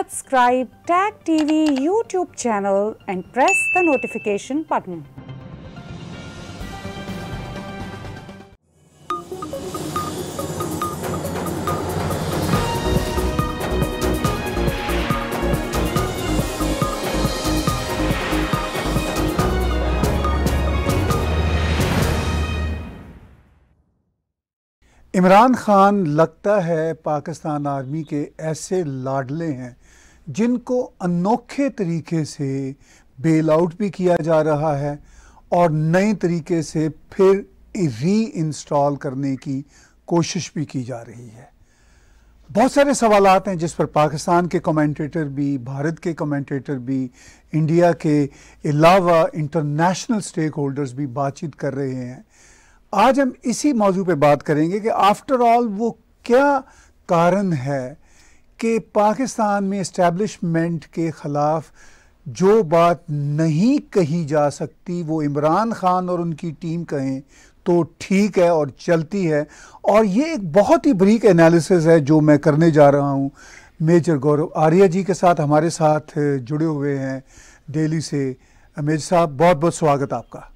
Subscribe Tag TV YouTube channel and press the notification button. Imran Khan लगता है Pakistan army के ऐसे लाडले हैं जिनको अनोखे तरीके से बेल आउट भी किया जा रहा है और नए तरीके से फिर री इंस्टॉल करने की कोशिश भी की जा रही है। बहुत सारे सवाल हैं जिस पर पाकिस्तान के कमेंटेटर भी, भारत के कमेंटेटर भी इंडिया के अलावा इंटरनेशनल स्टेक होल्डर्स भी बातचीत कर रहे हैं। आज हम इसी मौजू पे बात करेंगे कि आफ्टर ऑल वो क्या कारण है कि पाकिस्तान में इस्टेब्लिशमेंट के ख़िलाफ़ जो बात नहीं कही जा सकती, वो इमरान खान और उनकी टीम कहें तो ठीक है और चलती है। और ये एक बहुत ही ब्रीक एनालिसिस है जो मैं करने जा रहा हूँ। मेजर गौरव आर्या जी के साथ हमारे साथ जुड़े हुए हैं दिल्ली से। मेजर साहब बहुत बहुत स्वागत आपका।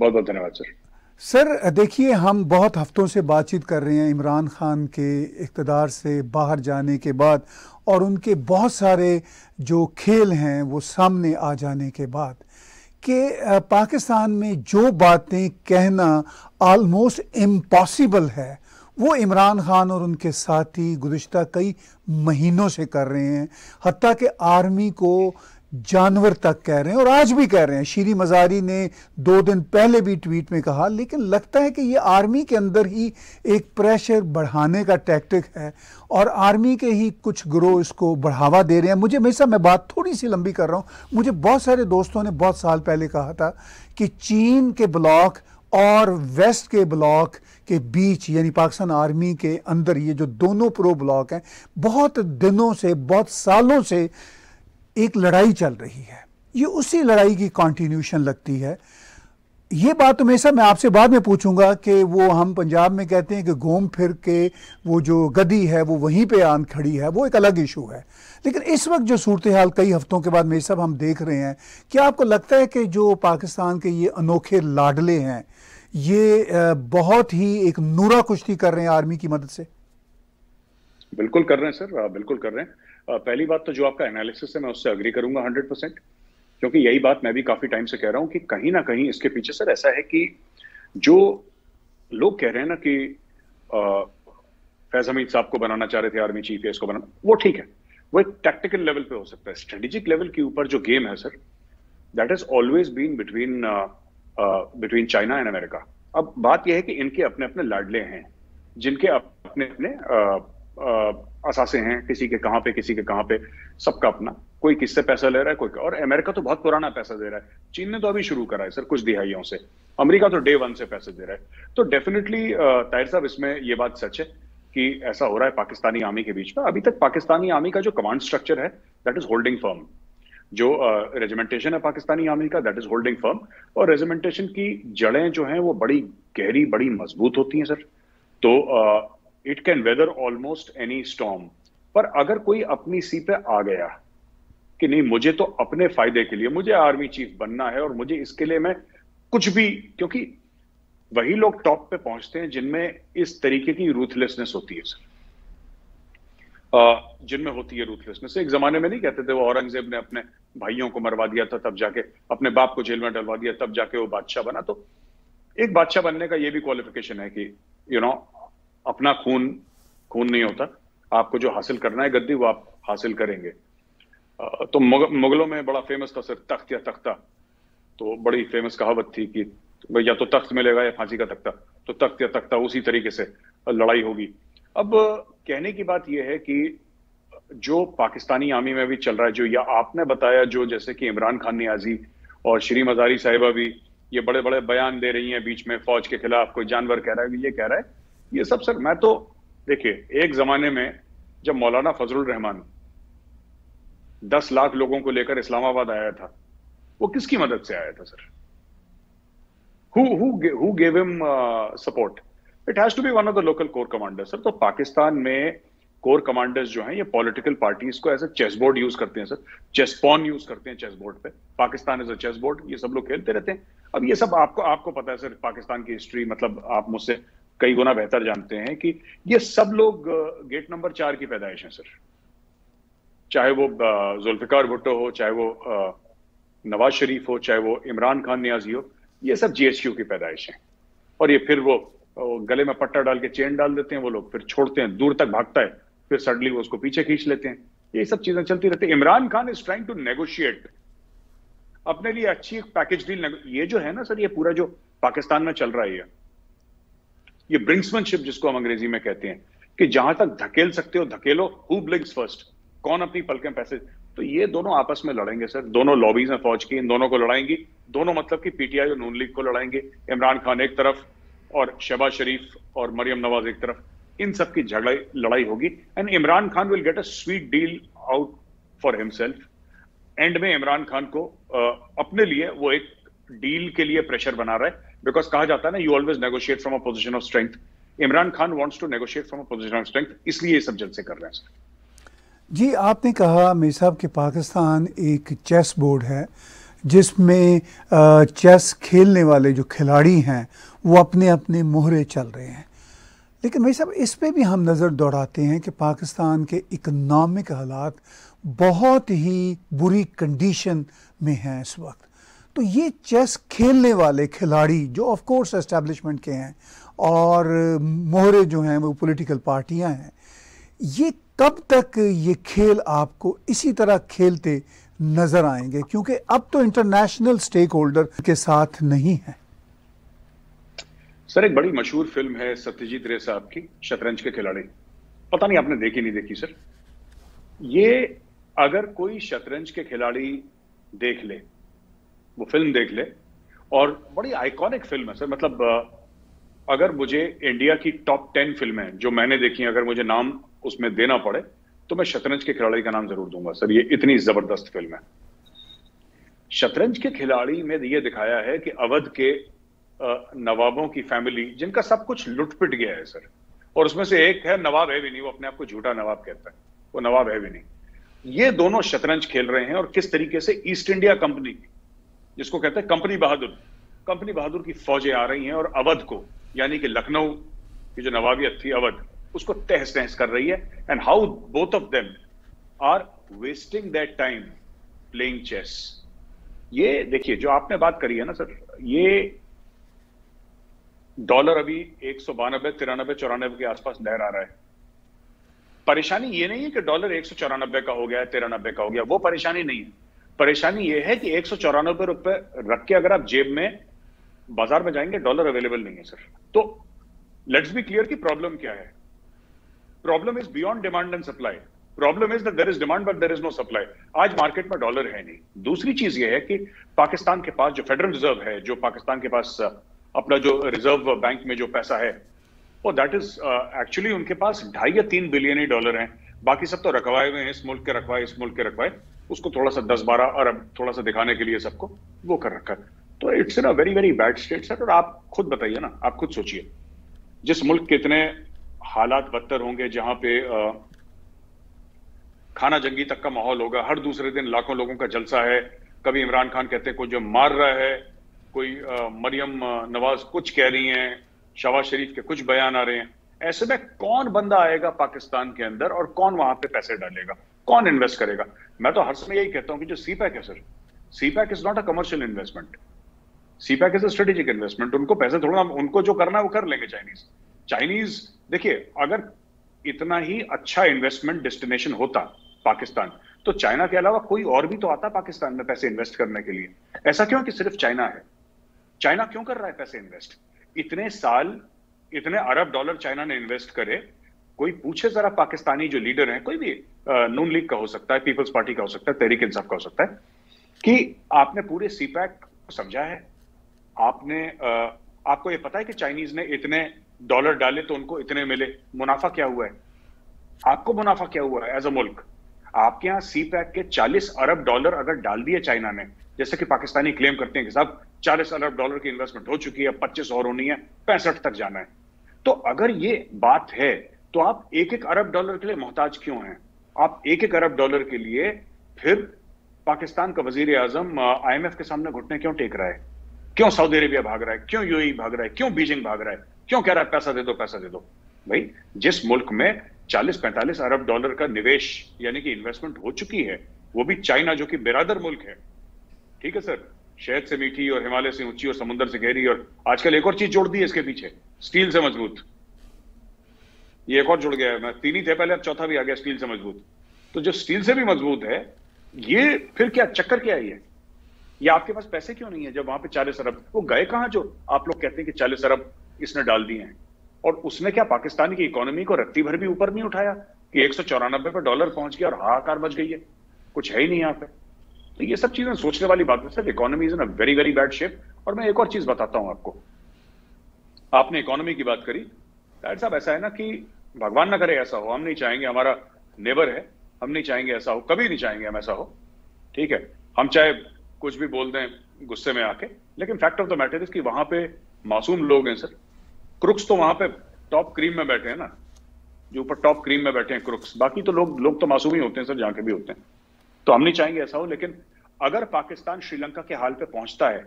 बहुत बहुत धन्यवाद, सर। सर, देखिए, हम बहुत हफ्तों से बातचीत कर रहे हैं इमरान खान के इकतदार से बाहर जाने के बाद और उनके बहुत सारे जो खेल हैं वो सामने आ जाने के बाद कि पाकिस्तान में जो बातें कहना आलमोस्ट इम्पॉसिबल है, वो इमरान खान और उनके साथी गुज्तर कई महीनों से कर रहे हैं। हती कि आर्मी को जानवर तक कह रहे हैं और आज भी कह रहे हैं। शीरी मजारी ने दो दिन पहले भी ट्वीट में कहा, लेकिन लगता है कि ये आर्मी के अंदर ही एक प्रेशर बढ़ाने का टैक्टिक है और आर्मी के ही कुछ ग्रोह इसको बढ़ावा दे रहे हैं। मुझे हमेशा मैं बात थोड़ी सी लंबी कर रहा हूँ। मुझे बहुत सारे दोस्तों ने बहुत साल पहले कहा था कि चीन के ब्लॉक और वेस्ट के ब्लॉक के बीच, यानी पाकिस्तान आर्मी के अंदर ये जो दोनों प्रो ब्लॉक हैं, बहुत दिनों से, बहुत सालों से एक लड़ाई चल रही है। ये उसी लड़ाई की कॉन्टीन्यूशन लगती है। ये बात हमेशा मैं आपसे बाद में पूछूँगा कि वो हम पंजाब में कहते हैं कि घूम फिर के वो जो गदी है, वो वहीं पे आन खड़ी है, वो एक अलग इशू है। लेकिन इस वक्त जो सूरत हाल कई हफ्तों के बाद मेरे सब हम देख रहे हैं, क्या आपको लगता है कि जो पाकिस्तान के ये अनोखे लाडले हैं, ये बहुत ही एक नूरा कुश्ती कर रहे हैं आर्मी की मदद से? बिल्कुल कर रहे हैं सर बिल्कुल कर रहे हैं। पहली बात तो जो आपका एनालिसिस है, मैं उससे अग्री करूँगा हंड्रेड परसेंट क्योंकि यही बात मैं भी काफ़ी टाइम से कह रहा हूँ कि कहीं ना कहीं इसके पीछे सर ऐसा है कि जो लोग कह रहे हैं ना कि फैज हमीद साहब को बनाना चाह रहे थे आर्मी चीफ इसको बनाना, वो ठीक है। वो एक टैक्टिकल लेवल पे हो सकता है। स्ट्रेटेजिक लेवल के ऊपर जो गेम है sir that is always been between between China and America अब बात यह है कि इनके अपने अपने लाडले हैं, जिनके अपने अपने असासे हैं किसी के कहाँ पे किसी के कहाँ पे सबका अपना। कोई किससे पैसा ले रहा है कोई और अमेरिका तो बहुत पुराना पैसा दे रहा है। चीन ने तो अभी शुरू करा है सर कुछ दिहाइयों से। अमेरिका तो डे वन से पैसे दे रहा है। तो डेफिनेटली ताहिर साहब इसमें ये बात सच है कि ऐसा हो रहा है पाकिस्तानी आर्मी के बीच में। अभी तक पाकिस्तानी आर्मी का जो कमांड स्ट्रक्चर है दैट इज़ होल्डिंग फर्म जो रेजिमेंटेशन uh, है पाकिस्तानी आर्मी का दैट इज़ होल्डिंग फर्म और रेजिमेंटेशन की जड़ें जो हैं वो बड़ी गहरी बड़ी मज़बूत होती हैं सर। तो uh, it can weather almost any storm पर अगर कोई अपनी सी पे आ गया कि नहीं मुझे तो अपने फ़ायदे के लिए मुझे आर्मी चीफ बनना है और मुझे इसके लिए मैं कुछ भी क्योंकि वही लोग टॉप पे पहुँचते हैं जिनमें इस तरीके की रूथलेसनेस होती है सर जिनमें होती है रूथलेसनेस एक जमाने में नहीं कहते थे वो औरंगज़ेब ने अपने भाइयों को मरवा दिया था तब जाके अपने बाप को जेल में डलवा दिया तब जाके वो बादशाह बना। तो एक बादशाह बनने का ये भी क्वालिफिकेशन है कि यू you नो know, अपना खून खून नहीं होता। आपको जो हासिल करना है गद्दी वो आप हासिल करेंगे। तो मुग, मुगलों में बड़ा फ़ेमस था सर तख्त या तख्ता। तो बड़ी फ़ेमस कहावत थी कि या तो तख्त मिलेगा या फांसी का तख्ता। तो तख्त या तख्ता उसी तरीके से लड़ाई होगी। अब कहने की बात यह है कि जो पाकिस्तानी आर्मी में भी चल रहा है जो या आपने बताया जो जैसे कि इमरान खान नियाजी और श्री मजारी साहिबा भी ये बड़े बड़े बयान दे रही हैं बीच में फौज के खिलाफ कोई जानवर कह रहा है ये कह रहा है ये सब सर, मैं तो देखिए, एक जमाने में जब मौलाना फजल रहमान दस लाख लोगों को लेकर इस्लामाबाद आया था, वो किसकी मदद से आया था sir? Who gave him support it has to be one of the local core commander sir तो पाकिस्तान में कोर कमांडर्स जो हैं, ये पॉलिटिकल पार्टीज़ को as a chess board use करते हैं सर चेस पॉन यूज़ करते हैं चेस बोर्ड पे. Pakistan as a chess board ये सब लोग खेलते रहते हैं। अब ये सब आपको आपको पता है सर पाकिस्तान की हिस्ट्री मतलब आप मुझसे कई गुना बेहतर जानते हैं कि ये सब लोग गेट नंबर चार की पैदाइश है, सर। चाहे वो जुल्फिकार भुट्टो हो, चाहे वो नवाज़ शरीफ हो, चाहे वो इमरान खान न्याजी हो, ये सब जीएसयू की पैदाइश है। और ये फिर वो गले में पट्टा डाल के चेन डाल देते हैं, वो लोग फिर छोड़ते हैं, दूर तक भागता है, फिर सडनली वो उसको पीछे खींच लेते हैं। ये सब चीज़ें चलती रहती है। Imran Khan is trying to negotiate अपने लिए अच्छी एक पैकेज डील ये जो है ना, सर, ये पूरा जो पाकिस्तान में चल रहा है ये ब्रिंक्समैनशिप जिसको हम अंग्रेज़ी में कहते हैं, कि जहाँ तक धकेल सकते हो, धकेलो हु ब्लिंक्स फ़र्स्ट कौन अपनी पलकें पैसे? तो ये दोनों आपस में लड़ेंगे, सर। दोनों लॉबीज में फौज की, इन दोनों को लड़ाएँगी। दोनों मतलब कि पीटीआई और नून लीग को लड़ाएँगे। इमरान खान एक तरफ़ और शहबाज शरीफ और मरियम नवाज़ एक तरफ़। इन सब की झगड़ा लड़ाई होगी। And Imran Khan will get a sweet deal out for himself end में इमरान खान को अपने लिए वो एक डील के लिए प्रेशर बना रहा है। बिकॉज़ कहा जाता है ना you always negotiate from a position of strength Imran Khan wants to negotiate from a position of strength इसलिए ये सब जलसे कर रहे हैं जी, आपने कहा मेरे साहब कि पाकिस्तान एक चेस बोर्ड है, जिसमें चेस खेलने वाले जो खिलाड़ी हैं, वो अपने अपने मोहरे चल रहे हैं। लेकिन भाई साहब, इस पे भी हम नज़र दौड़ाते हैं कि पाकिस्तान के इकोनॉमिक हालात बहुत ही बुरी कंडीशन में हैं इस वक्त। तो ये चेस खेलने वाले खिलाड़ी जो ऑफ़ कोर्स एस्टेब्लिशमेंट के हैं और मोहरे जो हैं, वो पॉलिटिकल पार्टियाँ हैं, ये कब तक ये खेल आपको इसी तरह खेलते नज़र आएँगे? क्योंकि अब तो इंटरनेशनल स्टेक होल्डर के साथ नहीं है। सर, एक बड़ी मशहूर फ़िल्म है सत्यजीत रे साहब की, शतरंज के खिलाड़ी। पता नहीं आपने देखी नहीं देखी, सर। ये अगर कोई शतरंज के खिलाड़ी देख ले वो फ़िल्म देख ले। और बड़ी आइकॉनिक फ़िल्म है सर मतलब अगर मुझे इंडिया की टॉप टेन फ़िल्में जो मैंने देखी अगर मुझे नाम उसमें देना पड़े तो मैं शतरंज के खिलाड़ी का नाम ज़रूर दूँगा सर ये इतनी ज़बरदस्त फ़िल्म है। शतरंज के खिलाड़ी में ये दिखाया है कि अवध के नवाबों की फैमिली जिनका सब कुछ लुटपिट गया है सर और उसमें से एक है नवाब है भी नहीं, वो अपने आप को झूठा नवाब कहता है। वो नवाब है भी नहीं। ये दोनों शतरंज खेल रहे हैं और किस तरीके से ईस्ट इंडिया कंपनी जिसको कहते हैं कंपनी बहादुर। कंपनी बहादुर की फौजें आ रही हैं और अवध को, यानी कि लखनऊ की जो नवाबियत थी अवध, उसको तहस तहस कर रही है। And how both of them are wasting that time playing chess ये देखिए, जो आपने बात करी है ना सर, ये डॉलर अभी एक सौ बानबे, तिरानबे, चौरानबे के आसपास लहर आ रहा है। परेशानी ये नहीं है कि डॉलर एक सौ चौरानबे का हो गया, तिरानबे का हो गया, वो परेशानी नहीं है। परेशानी ये है कि एक सौ चौरानबे रुपए रख के अगर आप जेब में बाज़ार में जाएँगे, डॉलर अवेलेबल नहीं है, सर। तो लेट्स बी क्लियर की प्रॉब्लम क्या है। Problem is beyond demand and supply problem is there is demand but there is no supply आज मार्केट में डॉलर है नहीं। दूसरी चीज़ ये है कि पाकिस्तान के पास जो फेडरल रिज़र्व है, जो पाकिस्तान के पास अपना जो रिज़र्व बैंक में जो पैसा है, वो दैट इज़ एक्चुअली उनके पास ढाई या तीन बिलियन ही डॉलर हैं। बाकी सब तो रखवाए हुए हैं, इस मुल्क के रखवाए, इस मुल्क के रखवाए। उसको थोड़ा सा दस बारह अरब थोड़ा सा दिखाने के लिए सबको वो कर रखा है। तो it's in a very very bad state sir और आप खुद बताइए ना आप खुद सोचिए। जिस मुल्क के इतने हालात बदतर होंगे जहाँ पे आ, खाना जंगी तक का माहौल होगा हर दूसरे दिन लाखों लोगों का जलसा है कभी इमरान खान कहते हैं कोई जो मार रहा है कोई मरियम नवाज़ कुछ कह रही हैं शहबाज शरीफ के कुछ बयान आ रहे हैं। ऐसे में कौन बंदा आएगा पाकिस्तान के अंदर और कौन वहाँ पे पैसे डालेगा? कौन इन्वेस्ट करेगा? मैं तो हर समय यही कहता हूँ कि जो सी पैक है sir CPEC is not a commercial investment CPEC is a strategic investment उनको पैसे थोड़ा, उनको जो करना है वो कर लेंगे चाइनीज़ चाइनीज़ देखिए, अगर इतना ही अच्छा इन्वेस्टमेंट डेस्टिनेशन होता पाकिस्तान तो चाइना के अलावा कोई और भी तो आता पाकिस्तान में पैसे इन्वेस्ट करने के लिए. ऐसा क्यों कि सिर्फ़ चाइना है? चाइना क्यों कर रहा है पैसे इन्वेस्ट इतने साल, इतने अरब डॉलर चाइना ने इन्वेस्ट करे कोई पूछे जरा, पाकिस्तानी जो लीडर हैं, कोई भी नून लीग का हो सकता है, पीपल्स पार्टी का हो सकता है, तहरीक इंसाफ का हो सकता है, कि आपने पूरे सीपैक को समझा है, आपने आपको ये पता है कि चाइनीज़ ने इतने डॉलर डाले तो उनको इतने मिले, मुनाफा क्या हुआ है? आपको मुनाफा क्या हुआ है एज अ मुल्क? आपके यहाँ सी पैक के 40 अरब डॉलर अगर डाल दिए चाइना ने, जैसे कि पाकिस्तानी क्लेम करते हैं कि साहब 40 अरब डॉलर की इन्वेस्टमेंट हो चुकी है 25 और होनी है, पैंसठ तक जाना है। तो अगर ये बात है तो आप एक एक अरब डॉलर के लिए मोहताज क्यों हैं? आप एक एक अरब डॉलर के लिए फिर पाकिस्तान का वज़ीर आज़म आईएमएफ के सामने घुटने क्यों टेक रहा है? क्यों सऊदी अरेबिया भाग रहा है? क्यों यूएई भाग रहा है? क्यों बीजिंग भाग रहा है? क्यों कह रहा है, पैसा दे दो, पैसा दे दो भाई, जिस मुल्क में 40-45 अरब डॉलर का निवेश, यानी कि इन्वेस्टमेंट हो चुकी है, वो भी चाइना, जो कि बिरादर मुल्क है। ठीक है, सर? शहद से मीठी और हिमालय से ऊँची और समुद्र से गहरी और आजकल एक और चीज़ जोड़ दी है इसके पीछे। स्टील से मज़बूत। ये एक और जुड़ गया है। मैं तीन ही थे पहले, अब चौथा भी आ गया स्टील से मज़बूत। तो जो स्टील से भी मज़बूत है, ये फिर क्या चक्कर क्या है ये? आपके पास पैसे क्यों नहीं है जब वहाँ पे चालीस अरब? वो गए कहाँ जो आप लोग कहते हैं कि चालीस अरब इसने डाल दिए हैं? और उसने क्या पाकिस्तान की इकोनॉमी को रत्ती भर भी ऊपर नहीं उठाया कि एक सौ चौरानबे पे डॉलर पहुँच गया और हाहाकार मच गई है? कुछ है ही नहीं यहाँ पे। तो ये सब चीज़ें सोचने वाली बात है sir. Economy is in a very very bad shape और मैं एक और चीज़ बताता हूँ आपको। आपने इकोनॉमी की बात करी। डॉक्टर साहब, ऐसा है ना कि भगवान ना करे ऐसा हो, हम नहीं चाहेंगे, हमारा नेबर है, हम नहीं चाहेंगे ऐसा हो, कभी नहीं चाहेंगे हम ऐसा हो, ठीक है? हम चाहे कुछ भी बोल दें, गुस्से में आके, लेकिन fact of the matter is कि वहाँ पे मासूम लोग हैं सर क्रुक्स तो वहाँ पे टॉप क्रीम में बैठे हैं ना, जो ऊपर टॉप क्रीम में बैठे हैं क्रुक्स बाकी तो लोग लोग तो मासूम ही होते हैं सर जहाँ के भी होते हैं. तो हम नहीं चाहेंगे ऐसा हो, लेकिन अगर पाकिस्तान श्रीलंका के हाल पे पहुँचता है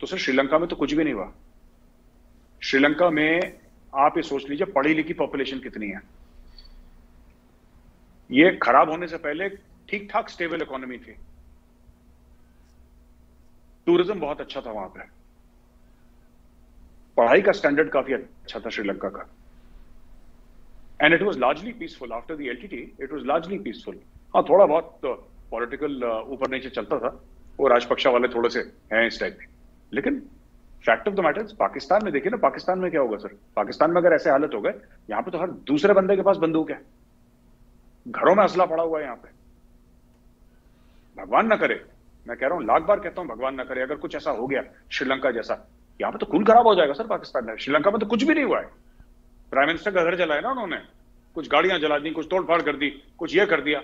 तो सर श्रीलंका में तो कुछ भी नहीं हुआ. श्रीलंका में आप ये सोच लीजिए पढ़ी लिखी पॉपुलेशन कितनी है। ये खराब होने से पहले ठीक ठाक स्टेबल इकोनॉमी थी। टूरिज़्म बहुत अच्छा था वहाँ पे। पढ़ाई का स्टैंडर्ड काफ़ी अच्छा था श्रीलंका का। And it was largely peaceful after the LTT it was largely peaceful हाँ थोड़ा बहुत पॉलिटिकल uh, ऊपर नीचे चलता था। वो राजपक्षा वाले थोड़े से हैं इस टाइप के लेकिन fact of the matter Pakistan में देखिए ना, पाकिस्तान में क्या होगा सर पाकिस्तान में अगर ऐसे हालत हो गए, यहाँ पे तो हर दूसरे बंदे के पास बंदूक है। घरों में असला पड़ा हुआ है यहाँ पे। भगवान ना करे। मैं कह रहा हूँ, लाख बार कहता हूँ, भगवान ना करे। अगर कुछ ऐसा हो गया, श्रीलंका जैसा, यहाँ पे तो खून खराब हो जाएगा सर पाकिस्तान में। श्रीलंका में तो कुछ भी नहीं हुआ है। प्राइम मिनिस्टर का घर जलाया ना उन्होंने। कुछ गाड़ियाँ जला दी, कुछ तोड़फाड़ कर दी, कुछ ये कर दिया।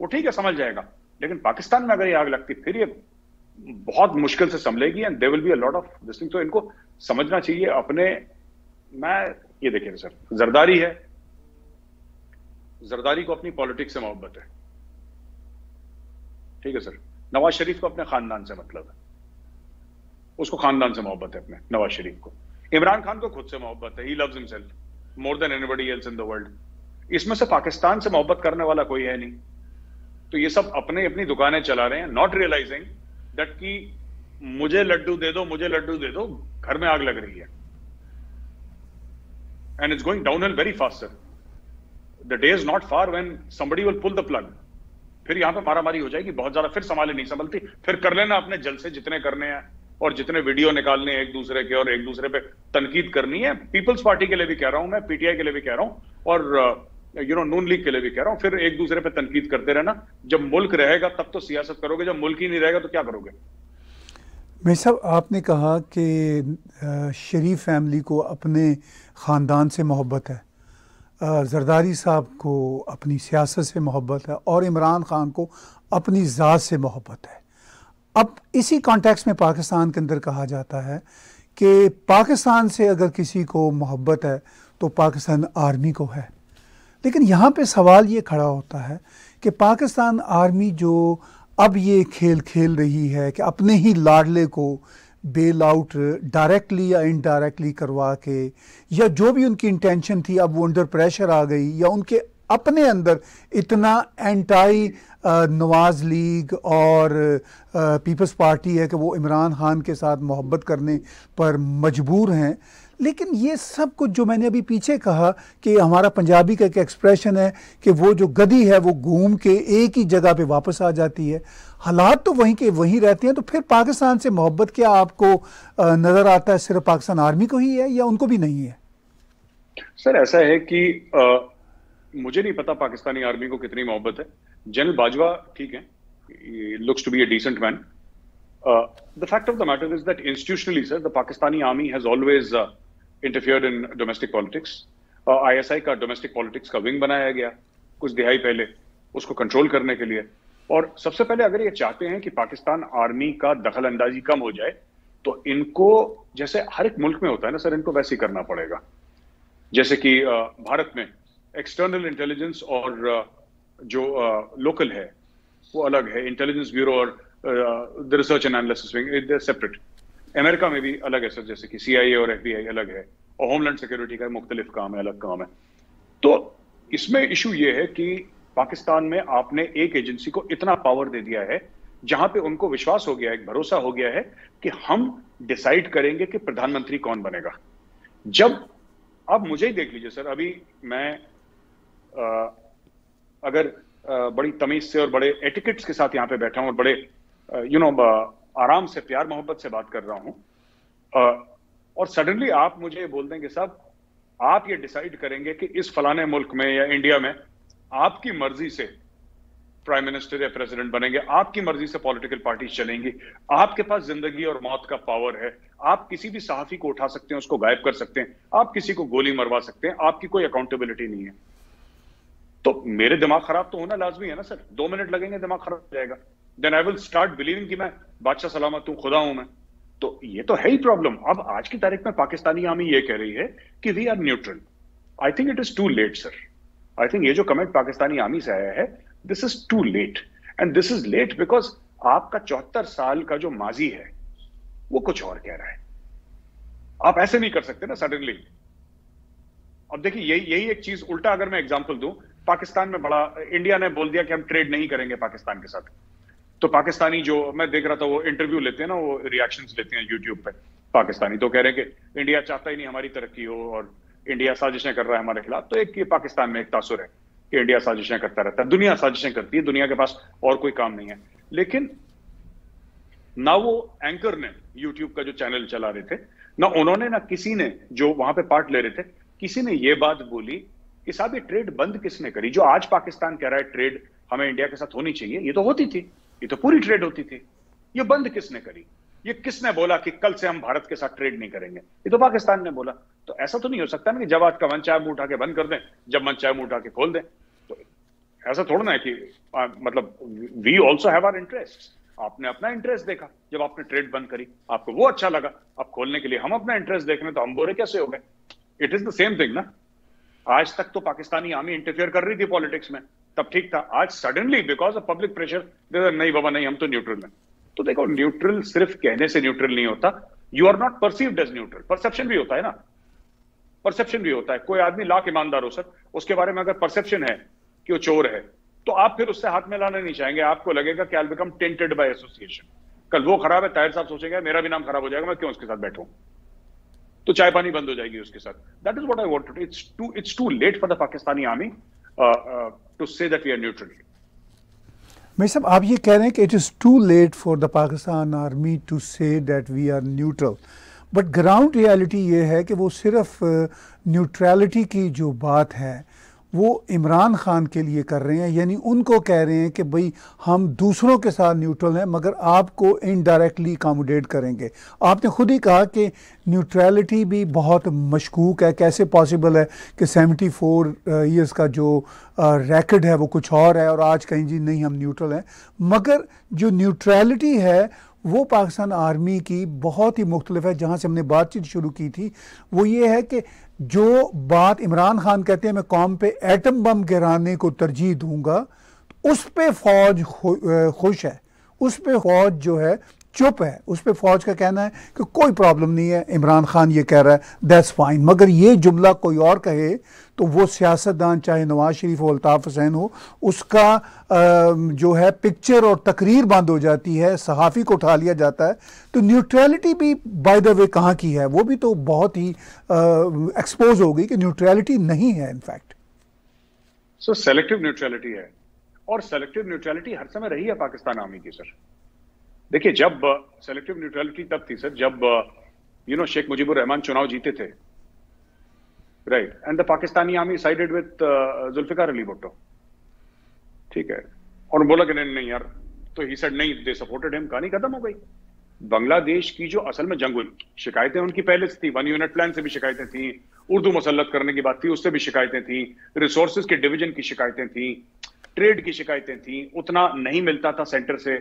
वो ठीक है, समझ जाएगा। लेकिन पाकिस्तान में अगर ये आग लगती, फिर ये बहुत मुश्किल से संभलेगी and they will be a lot of this thing तो इनको समझना चाहिए अपने, मैं ये देखिए सर, जरदारी है। जरदारी को अपनी पॉलिटिक्स से मोहब्बत है। ठीक है सर, नवाज़ शरीफ को अपने खानदान से मतलब है। उसको खानदान से मोहब्बत है अपने, नवाज़ शरीफ को। इमरान खान को खुद से मोहब्बत है ही loves himself more than anybody else in the world इसमें से पाकिस्तान से मोहब्बत करने वाला कोई है नहीं। तो ये सब अपने अपनी दुकानें चला रहे हैं नॉट रियलाइजिंग दैट मुझे लड्डू दे दो, मुझे लड्डू दे दो, घर में आग लग रही है। It's going down very fast sir the day is not far when somebody will pull the plug फिर यहाँ पे मारामारी हो जाएगी, बहुत ज़्यादा, फिर संभाले नहीं, संभलती। फिर कर लेना अपने जल से जितने करने हैं, और जितने वीडियो निकालने एक दूसरे के, और एक दूसरे पे तनकीद करनी है। पीपल्स पार्टी के लिए भी कह रहा हूँ मैं पीटीआई के लिए भी कह रहा हूँ, और यू नो नून लीग के लिए भी कह रहा हूँ। फिर एक दूसरे पे तनकीद करते रहना। जब मुल्क रहेगा, तब तो सियासत करोगे। जब मुल्क ही नहीं रहेगा तो क्या करोगे? मैं साहब, आपने कहा कि शरीफ फैमिली को अपने ख़ानदान से मोहब्बत है। जरदारी साहब को अपनी सियासत से मोहब्बत है और इमरान ख़ान को अपनी ज़ात से मोहब्बत है। अब इसी कॉन्टेक्स्ट में पाकिस्तान के अंदर कहा जाता है कि पाकिस्तान से अगर किसी को मोहब्बत है तो पाकिस्तान आर्मी को है। लेकिन यहाँ पे सवाल ये खड़ा होता है कि पाकिस्तान आर्मी जो अब ये खेल खेल रही है कि अपने ही लाडले को बेल आउट डायरेक्टली या इनडायरेक्टली करवा के, या जो भी उनकी इंटेंशन थी, अब वो अंडर प्रेशर आ गई, या उनके अपने अंदर इतना एंटाई नवाज़ लीग और पीपल्स पार्टी है कि वो इमरान खान के साथ मोहब्बत करने पर मजबूर हैं लेकिन ये सब कुछ जो मैंने अभी पीछे कहा कि हमारा पंजाबी का एक एक्सप्रेशन है कि वो जो गदी है वो घूम के एक ही जगह पे वापस आ जाती है। हालात तो वहीं के वहीं रहते हैं तो फिर पाकिस्तान से मोहब्बत क्या आपको नज़र आता है? सिर्फ़ पाकिस्तान आर्मी को ही है या उनको भी नहीं है? सर ऐसा है कि आ, मुझे नहीं पता पाकिस्तानी आर्मी को कितनी मोहब्बत है। जनरल बाजवा ठीक है looks to be a decent man the fact of the matter is that institutionally sir the Pakistani army has always interfere in domestic politics ISI का डोमेस्टिक पॉलिटिक्स का विंग बनाया गया कुछ दिहाई पहले उसको कंट्रोल करने के लिए। और सबसे पहले अगर ये चाहते हैं कि पाकिस्तान आर्मी का दखल अंदाजी कम हो जाए तो इनको जैसे हर एक मुल्क में होता है ना सर, इनको वैसे ही करना पड़ेगा। जैसे कि भारत में एक्सटर्नल इंटेलिजेंस और जो लोकल है, वो अलग है। इंटेलिजेंस ब्यूरो और the research and analysis wing separate America में भी अलग है सर जैसे कि सीआईए और एफबीआई अलग है और होमलैंड सिक्योरिटी का मुख्तलिफ़ काम है अलग काम है। तो इसमें इशू ये है कि पाकिस्तान में आपने एक एजेंसी को इतना पावर दे दिया है जहाँ पे उनको विश्वास हो गया है भरोसा हो गया है कि हम डिसाइड करेंगे कि प्रधानमंत्री कौन बनेगा। जब अब मुझे ही देख लीजिए सर अभी मैं आ, अगर आ, बड़ी तमीज से और बड़े एटिकेट्स के साथ यहाँ पे बैठा हूँ और बड़े यू नो आराम से, प्यार, मोहब्बत से बात कर रहा हूँ। और सडनली आप मुझे बोल देंगे, साहब, आप ये डिसाइड करेंगे कि इस फलाने मुल्क में या इंडिया में आपकी मर्ज़ी से प्राइम मिनिस्टर या प्रेसिडेंट बनेंगे, आपकी मर्ज़ी से पॉलिटिकल पार्टी चलेंगी, आपके पास ज़िंदगी और मौत का पावर है, आप किसी भी सहाफी को उठा सकते हैं, उसको गायब कर सकते हैं, आप किसी को गोली मरवा सकते हैं, आपकी कोई अकाउंटेबिलिटी नहीं है। तो मेरे दिमाग खराब तो होना लाजमी है ना, सर? दो मिनट लगेंगे, दिमाग खराब हो जाएगा। Then I will start believing कि मैं बादशाह सलामत हूँ, खुदा हूँ मैं। तो ये तो है ही प्रॉब्लम अब आज की तारीख में पाकिस्तानी आर्मी ये कह रही है कि we are neutral I think it is too late sir I think ये जो कमेंट पाकिस्तानी आर्मी से आया है this is too late and this is late because आपका चौहत्तर साल का जो माजी है, वो कुछ और कह रहा है। आप ऐसे नहीं कर सकते ना सडनली अब देखिए, यही यही एक चीज़, उल्टा अगर मैं एग्ज़ाम्पल दूँ, पाकिस्तान में बड़ा, इंडिया ने बोल दिया कि हम ट्रेड नहीं करेंगे पाकिस्तान के साथ। तो पाकिस्तानी जो मैं देख रहा था, वो इंटरव्यू लेते हैं ना, वो रिएक्शंस लेते हैं यूट्यूब पे, पाकिस्तानी। तो कह रहे हैं कि इंडिया चाहता ही नहीं हमारी तरक्की हो और इंडिया साजिशें कर रहा है हमारे खिलाफ। तो एक ये पाकिस्तान में एक तासुर है कि इंडिया साजिशें करता रहता है। दुनिया साजिशें करती है, दुनिया के पास और कोई काम नहीं है। लेकिन ना वो एंकर ने यूट्यूब का जो चैनल चला रहे थे, ना उन्होंने, ना किसी ने जो वहाँ पे पार्ट ले रहे थे, किसी ने ये बात बोली कि साहब, ये ट्रेड बंद किसने करी? जो आज पाकिस्तान कह रहा है ट्रेड हमें इंडिया के साथ होनी चाहिए, ये तो होती थी। ये तो पूरी ट्रेड होती थी। ये बंद किसने करी? ये किसने बोला कि कल से हम भारत के साथ ट्रेड नहीं करेंगे? ये तो पाकिस्तान ने बोला। तो ऐसा तो नहीं हो सकता ना कि जब आज का मन चाय मुँह उठा के बंद कर दें जब मन चाय मुँह उठा के खोल दें। तो ऐसा थोड़ा ना है कि आ, मतलब we also have our interest आपने अपना इंटरेस्ट देखा। जब आपने ट्रेड बंद करी आपको वो अच्छा लगा। अब खोलने के लिए हम अपना इंटरेस्ट देख रहे तो हम बोरे कैसे हो गए? It is the same thing ना। आज तक तो पाकिस्तानी आर्मी इंटरफियर कर रही थी पॉलिटिक्स में। तब ठीक था। आज suddenly because of public pressure नहीं बाबा, नहीं, हम तो न्यूट्रल में तो देखो न्यूट्रल सिर्फ़ कहने से न्यूट्रल नहीं होता। You are not perceived as neutral perception भी होता है ना। परसेप्शन भी होता है। कोई आदमी लाख ईमानदार हो, सर, उसके बारे में अगर परसेप्शन है कि वो चोर है तो आप फिर उससे हाथ में लाना नहीं चाहेंगे। आपको लगेगा कि I become tainted by association कल वो खराब है, ताहिर साहब सोचेंगे, मेरा भी नाम खराब हो जाएगा, मैं क्यों उसके साथ बैठूं? तो चाय पानी बंद हो जाएगी उसके साथ। That is what I wanted it's too it's too late for the Pakistani army to that we are neutral मैं साहब आप ये कह रहे हैं कि it is too late for the Pakistan army to say that we are neutral but ground reality ये है कि वो सिर्फ़ न्यूट्रलिटी uh, की जो बात है वो इमरान खान के लिए कर रहे हैं यानी उनको कह रहे हैं कि भाई हम दूसरों के साथ न्यूट्रल हैं मगर आपको इनडायरेक्टली अकामोडेट करेंगे। आपने खुद ही कहा कि न्यूट्रलिटी भी बहुत मशकूक है। कैसे पॉसिबल है कि 74 फोर ईयर्स का जो रैकेट uh, है वो कुछ और है और आज कहीं जी नहीं हम न्यूट्रल हैं। मगर जो न्यूट्रलिटी है वो पाकिस्तान आर्मी की बहुत ही मुख्तलिफ़ है, जहाँ से हमने बातचीत शुरू की थी। वो ये है कि जो बात इमरान खान कहते हैं, मैं कौम पे एटम बम गिराने को तरजीह दूँगा उस पर फौज खुश है। उस पर फौज जो है, चुप है। उस पर फौज का कहना है कि कोई प्रॉब्लम नहीं है, इमरान खान ये कह रहा है, दैट्स फाइन। मगर ये जुमला कोई और कहे तो वो सियासतदान, चाहे नवाज़ शरीफ हो, अल्ताफ़ हुसैन हो, उसका जो है पिक्चर और तकरीर बंद हो जाती है, सहाफ़ी को उठा लिया जाता है। तो न्यूट्रलिटी भी बाय द वे कहाँ की है? वो भी तो बहुत ही एक्सपोज हो गई कि न्यूट्रलिटी नहीं है इनफैक्ट सो सेलेक्टिव न्यूट्रलिटी है। और सेलेक्टिव न्यूट्रलिटी हर समय रही है पाकिस्तान आर्मी की सर देखिए, जब सेलेक्टिव न्यूट्रलिटी तब थी सर जब यू नो शेख मुजीबुर रहमान चुनाव जीते थे। Right and the Pakistani army sided with Zulfikar Ali Bhutto ठीक है। और बोला कि नहीं नहीं यार तो ही सेड नहीं दे सपोर्टेड हिम कहानी खत्म हो गई। बांग्लादेश की जो असल में जंग हुई शिकायतें उनकी पहले से थी। वन यूनिट प्लान से भी शिकायतें थी। उर्दू मुसलत करने की बात थी उससे भी शिकायतें थी। रिसोर्सेज के डिवीज़न की शिकायतें थी। ट्रेड की शिकायतें थी। उतना नहीं मिलता था सेंटर से।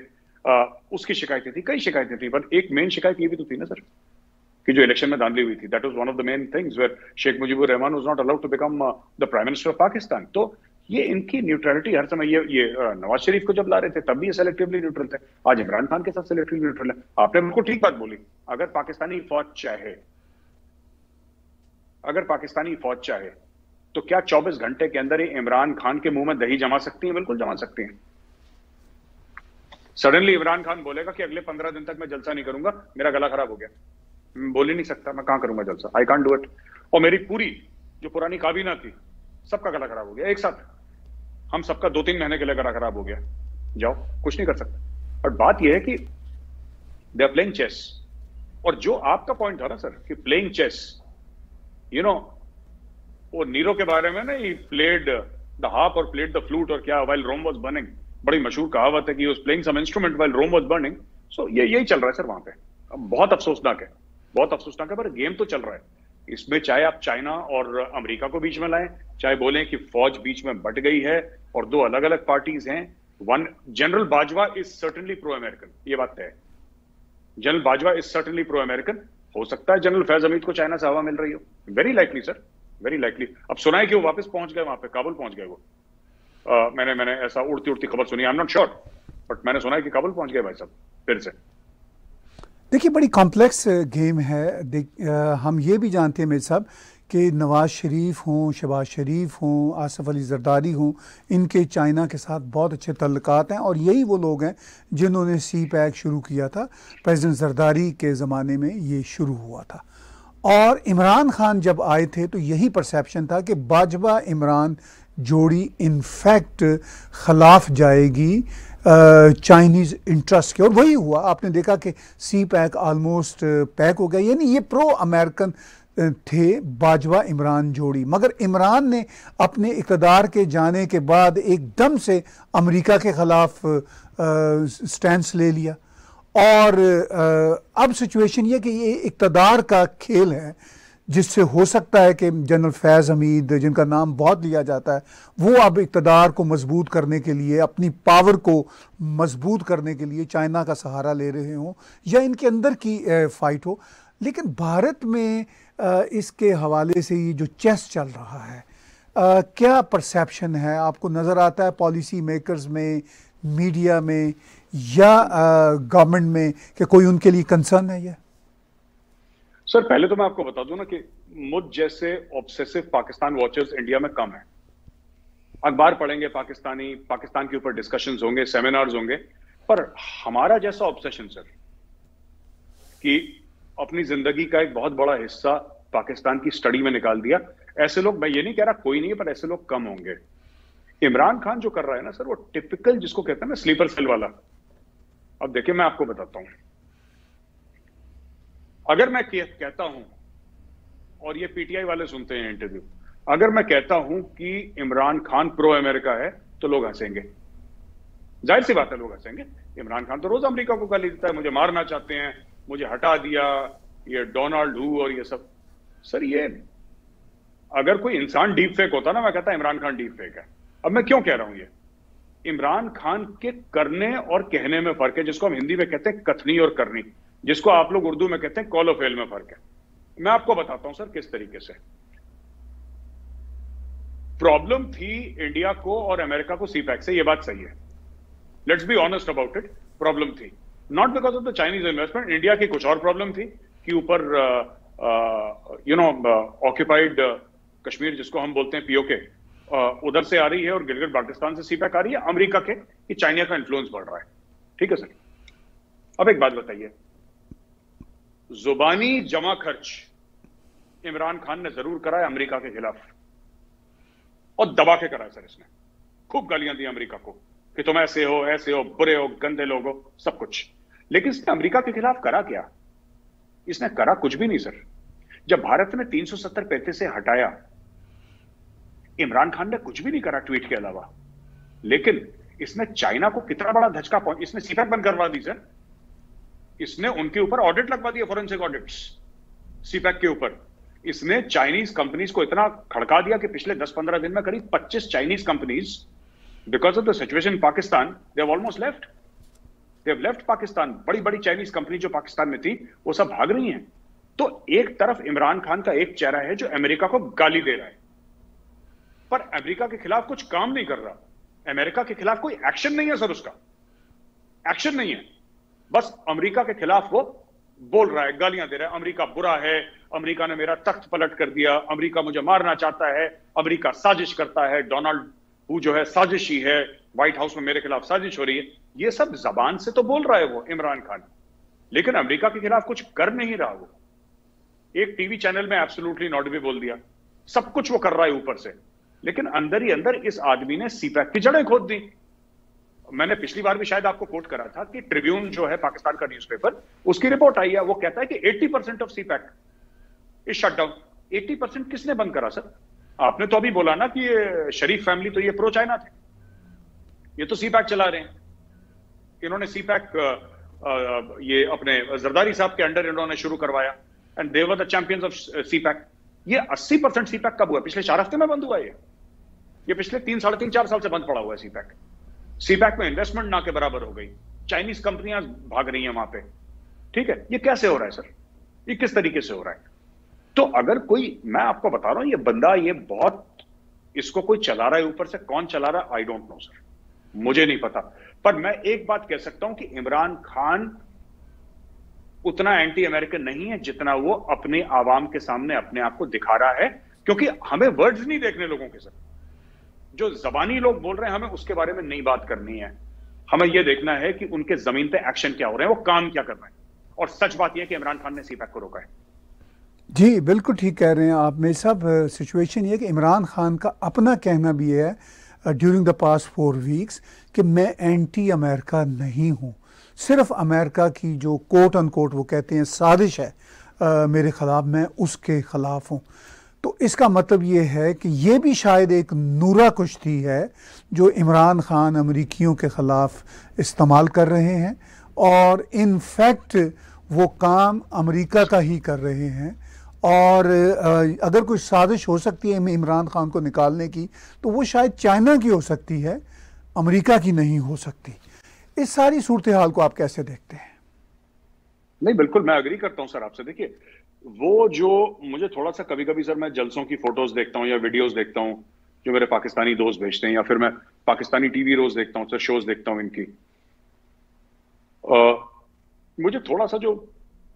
आ, उसकी शिकायतें थी कई शिकायतें थी पर एक मेन शिकायत ये भी तो थी ना सर। कि जो इलेक्शन में धांधली हुई थी that was one of the main things where Sheikh Mujibur Rahman was not allowed to become the prime minister of Pakistan तो ये इनकी न्यूट्रलिटी हर समय, ये ये नवाज़ शरीफ को जब ला रहे थे, तब भी ये सेलेक्टिवली न्यूट्रल थे। आज इमरान खान के साथ सेलेक्टिवली न्यूट्रल है। आपने बिल्कुल ठीक बात बोली। अगर पाकिस्तानी फौज चाहे, अगर पाकिस्तानी फौज चाहे तो क्या 24 घंटे के अंदर ही इमरान खान के मुँह में दही जमा सकती है? बिल्कुल जमा सकती है। सडनली इमरान खान बोलेगा कि अगले पंद्रह दिन तक मैं जलसा नहीं करूँगा, मेरा गला खराब हो गया। बोल ही नहीं सकता, मैं कहाँ करूँगा जलसा? आई कॉन्ट डू इट और मेरी पूरी जो पुरानी काबीना थी, सबका गला खराब हो गया, एक साथ। हम सबका दो तीन महीने के लिए गला खराब हो गया। जाओ, कुछ नहीं कर सकते। और बात यह है कि दे आर प्लेइंग चेस और जो आपका पॉइंट था ना सर कि प्लेइंग चेस यू नो वो नीरो के बारे में ना ही प्लेड द हाफ़ और प्लेड द फ्लूट और क्या वाइल रोम वॉज़ बर्निंग बड़ी मशहूर कहावत है कि playing some instrument while Rome was burning so ये, यही चल रहा है सर वहाँ पे। बहुत अफसोसनाक है। बहुत अफसोसनाक है पर गेम तो चल रहा है। इसमें चाहे आप चाइना और अमेरिका को बीच में लाएँ चाहे बोलें कि फौज बीच में बट गई है और दो अलग अलग पार्टीज़ हैं one general Bajwa is certainly pro American ये बात है। General Bajwa is certainly pro American हो सकता है जनरल फैज अमीद को चाइना से हवा मिल रही हो। Very likely sir very likely अब सुना है कि वो वापस पहुँच गए वहाँ पे काबुल पहुँच गए वो। आ, मैंने मैंने ऐसा उड़ती उड़ती खबर सुनी I am not sure but मैंने सुना है कि काबुल पहुँच गए भाई साहब फिर से। देखिए बड़ी कॉम्प्लेक्स गेम है। आ, हम ये भी जानते हैं मेरे साहब कि नवाज़ शरीफ हों शबाज शरीफ हों आसफ़ अली जरदारी हों इनके चाइना के साथ बहुत अच्छे तल्लक़ात हैं और यही वो लोग हैं जिन्होंने सी पैक शुरू किया था। प्रेसिडेंट जरदारी के ज़माने में ये शुरू हुआ था। और इमरान खान जब आए थे तो यही परसेप्शन था कि बाजवा इमरान जोड़ी इनफैक्ट खिलाफ जाएगी। चाइनीज़ इंटरेस्ट के और वही हुआ आपने देखा कि सी पैक आलमोस्ट पैक हो गया। यानी ये प्रो अमेरिकन थे बाजवा इमरान जोड़ी। मगर इमरान ने अपने इकदार के जाने के बाद एकदम से अमेरिका के ख़िलाफ़ स्टैंड ले लिया। और आ, अब सिचुएशन ये कि ये इकतदार का खेल है। जिससे हो सकता है कि जनरल फैज़ हमीद, जिनका नाम बहुत लिया जाता है, वो अब इकतदार को मज़बूत करने के लिए, अपनी पावर को मज़बूत करने के लिए चाइना का सहारा ले रहे हों, या इनके अंदर की फ़ाइट हो। लेकिन भारत में इसके हवाले से ये जो चेस चल रहा है क्या परसेप्शन है? आपको नज़र आता है पॉलिसी मेकर्स में मीडिया में, या गवर्नमेंट में कि कोई उनके लिए कंसर्न है ये? सर पहले तो मैं आपको बता दूँ ना कि मुझ जैसे ऑब्सेसिव पाकिस्तान वॉचर्स इंडिया में कम है। अखबार पढ़ेंगे पाकिस्तानी, पाकिस्तान के ऊपर डिस्कशंस होंगे सेमिनार्स होंगे, पर हमारा जैसा ऑब्सेशन सर कि अपनी ज़िंदगी का एक बहुत बड़ा हिस्सा पाकिस्तान की स्टडी में निकाल दिया। ऐसे लोग, मैं ये नहीं कह रहा कोई नहीं है, पर ऐसे लोग कम होंगे। इमरान खान जो कर रहा है ना सर वो टिपिकल जिसको कहते हैं ना स्लीपर सेल वाला। अब देखिए, मैं आपको बताता हूँ। अगर मैं कहता हूँ, और ये पीटीआई वाले सुनते हैं इंटरव्यू अगर मैं कहता हूँ कि इमरान खान प्रो अमेरिका है तो लोग हंसेंगे। ज़ाहिर सी बात है, लोग हंसेंगे। इमरान खान तो रोज अमेरिका को गाली देता है, मुझे मारना चाहते हैं, मुझे हटा दिया, ये डोनाल्ड हु और ये सब। सर, ये अगर कोई इंसान डीप फेक होता ना, मैं कहता इमरान खान डीप फेक है। अब मैं क्यों कह रहा हूँ ये? इमरान खान के करने और कहने में फ़र्क है, जिसको हम हिंदी में कहते हैं कथनी और करनी। जिसको आप लोग उर्दू में कहते हैं, कॉलो फेल में फ़र्क है। मैं आपको बताता हूँ, सर, किस तरीके से। प्रॉब्लम थी इंडिया को और अमेरिका को सीपैक से, ये बात सही है। Let's be honest about it problem थी। Not because of the Chinese investment India की कुछ और प्रॉब्लम थी कि ऊपर यू नो ऑक्यूपाइड कश्मीर, जिसको हम बोलते हैं पीओके उधर से आ रही है और गिलगित बाल्टिस्तान से सीपैक आ रही है, अमेरिका के, कि चाइना का इन्फ्लुएंस बढ़ रहा है। ठीक है, सर? अब एक बात बताइए जुबानी जमा खर्च इमरान खान ने ज़रूर कराया अमेरिका के खिलाफ। और दबा के कराया सर इसने। खूब गालियाँ दी अमेरिका को कि तुम ऐसे हो ऐसे हो, बुरे हो, गंदे लोग हो, सब कुछ। लेकिन इसने अमेरिका के खिलाफ करा क्या? इसने करा कुछ भी नहीं सर। जब भारत ने 370 पैसे से हटाया, इमरान खान ने कुछ भी नहीं करा ट्वीट के अलावा। लेकिन इसने चाइना को कितना बड़ा धचका पहुँच इसने सीपैक बंद करवा दी सर। इसने उनके ऊपर ऑडिट लगवा दिया फॉरेंसिक ऑडिट्स सीपैक के ऊपर। इसने चाइनीज़ कंपनीज़ को इतना खड़का दिया कि पिछले 10-15 दिन में करीब 25 Chinese companies because of the situation Pakistan they have almost left they have left Pakistan बड़ी बड़ी चाइनीज़ कंपनी जो पाकिस्तान में थी, वो सब भाग रही हैं। तो एक तरफ़ इमरान खान का एक चेहरा है जो अमेरिका को गाली दे रहा है। पर अमेरिका के खिलाफ कुछ काम नहीं कर रहा। अमेरिका के खिलाफ कोई एक्शन नहीं है, सर, उसका। एक्शन नहीं है। बस अमेरिका के खिलाफ वो बोल रहा है, गालियाँ दे रहा है, अमेरिका बुरा है, अमेरिका ने मेरा तख्त पलट कर दिया, अमेरिका मुझे मारना चाहता है, अमेरिका साजिश करता है, डोनाल्ड, हु जो है साजिशी है व्हाइट हाउस में मेरे खिलाफ साजिश हो रही है। ये सब जबान से तो बोल रहा है वो, इमरान खान। लेकिन अमेरिका के खिलाफ कुछ कर नहीं रहा वो। एक टीवी चैनल में एब्सोल्युटली नॉट भी बोल दिया। सब कुछ वो कर रहा है ऊपर से। लेकिन अंदर ही अंदर इस आदमी ने सीपैक की जड़ें खोद दी। मैंने पिछली बार भी शायद आपको कोट करा था कि ट्रिब्यून जो है पाकिस्तान का न्यूज़पेपर उसकी रिपोर्ट आई है, वो कहता है कि 80 percent of CPEC is shut down 80 percent किसने बंद करा, सर? आपने तो अभी बोला ना कि ये शरीफ फैमिली तो ये प्रो चाइना थे। ये तो सीपैक चला रहे हैं। इन्होंने सीपैक ये अपने जरदारी साहब के अंडर इन्होंने शुरू करवाया। And they were the champions of CPEC ये 80 परसेंट सीपैक कब हुआ? पिछले चार हफ़्ते में बंद हुआ ये। ये पिछले तीन, साढ़े तीन, चार साल से बंद पड़ा हुआ है सीपैक सीपैक में इन्वेस्टमेंट ना के बराबर हो गई। चाइनीज़ कंपनियाँ भाग रही हैं वहाँ पे। ठीक है? ये कैसे हो रहा है, सर? ये किस तरीके से हो रहा है? तो अगर कोई, मैं आपको बता रहा हूँ, ये बंदा ये बहुत, इसको कोई चला रहा है ऊपर से? कौन चला रहा है? आई डोंट नो सर मुझे नहीं पता। पर मैं एक बात कह सकता हूँ कि इमरान खान उतना एंटी अमेरिकन नहीं है जितना वो अपने आवाम के सामने अपने आप को दिखा रहा है, क्योंकि हमें वर्ड्स नहीं देखने लोगों के, सर। जो जबानी लोग बोल रहे हैं हमें उसके बारे में नहीं बात करनी है। हमें यह देखना है कि उनके ज़मीन पे एक्शन क्या हो रहे हैं वो काम क्या कर रहे हैं। और सच बात यह कि इमरान खान ने सीपैक को रोका है। जी बिल्कुल ठीक कह रहे हैं आप। मेरे साहब सिचुएशन ये कि इमरान खान का अपना कहना भी है during the past four weeks कि मैं एंटी अमेरिका नहीं हूँ। सिर्फ़ अमेरिका की जो कोट अन कोट वो कहते हैं साजिश है आ, मेरे ख़िलाफ़ मैं उसके ख़िलाफ़ हूँ। तो इसका मतलब ये है कि ये भी शायद एक नूरा कुश्ती है जो इमरान खान अमरीकियों के ख़िलाफ़ इस्तेमाल कर रहे हैं और इन फैक्ट वो काम अमेरिका का ही कर रहे हैं। और अगर कुछ साजिश हो सकती है इमरान खान को निकालने की तो वो शायद चाइना की हो सकती है, अमेरिका की नहीं हो सकती। इस सारी सूरत हाल को आप कैसे देखते हैं? नहीं, बिल्कुल, मैं अग्री करता हूँ, सर, आपसे। देखिए वो जो मुझे थोड़ा सा कभी कभी सर मैं जलसों की फ़ोटोज़ देखता हूँ या वीडियोस देखता हूँ जो मेरे पाकिस्तानी दोस्त भेजते हैं या फिर मैं पाकिस्तानी टीवी रोज देखता हूँ सर शोज़ देखता हूँ इनकी। आ, मुझे थोड़ा सा जो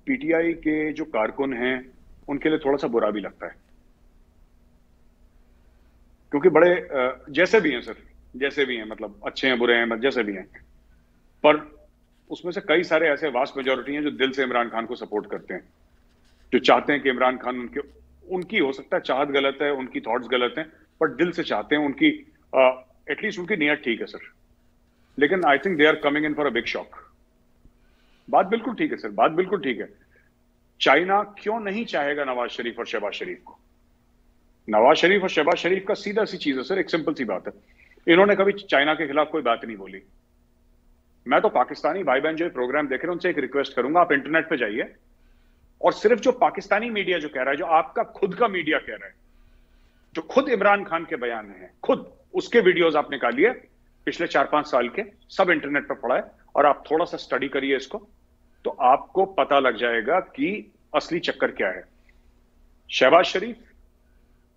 पीटीआई के जो कारकुन हैं उनके लिए थोड़ा सा बुरा भी लगता है। क्योंकि बड़े जैसे भी हैं सर जैसे भी हैं मतलब अच्छे हैं बुरे हैं जैसे भी हैं। पर उसमें से कई सारे ऐसे वास्ट मेजोरिटी हैं जो दिल से इमरान खान को सपोर्ट करते हैं। जो चाहते हैं कि इमरान खान उनके, उनकी हो सकता है चाहत गलत है, उनकी थॉट्स गलत हैं बट दिल से चाहते हैं, उनकी एटलीस्ट उनकी नीयत ठीक है सर लेकिन I think they are coming in for a big shock बात बिल्कुल ठीक है सर बात बिल्कुल ठीक है. चाइना क्यों नहीं चाहेगा नवाज़ शरीफ और शहबाज शरीफ को? नवाज़ शरीफ और शहबाज शरीफ का सीधा सी चीज़ है सर एक सिंपल सी बात है. इन्होंने कभी चाइना के खिलाफ कोई बात नहीं बोली. मैं तो पाकिस्तानी भाई बहन जो प्रोग्राम देख रहे हैं, उनसे एक रिक्वेस्ट करूँगा, आप इंटरनेट पे जाइए. और सिर्फ़ जो पाकिस्तानी मीडिया जो कह रहा है, जो आपका खुद का मीडिया कह रहा है, जो खुद इमरान खान के बयान है, खुद उसके वीडियोज़ आप निकालिए पिछले चार पाँच साल के, सब इंटरनेट पर पड़ा है, और आप थोड़ा सा स्टडी करिए इसको तो आपको पता लग जाएगा कि असली चक्कर क्या है। शहबाज शरीफ,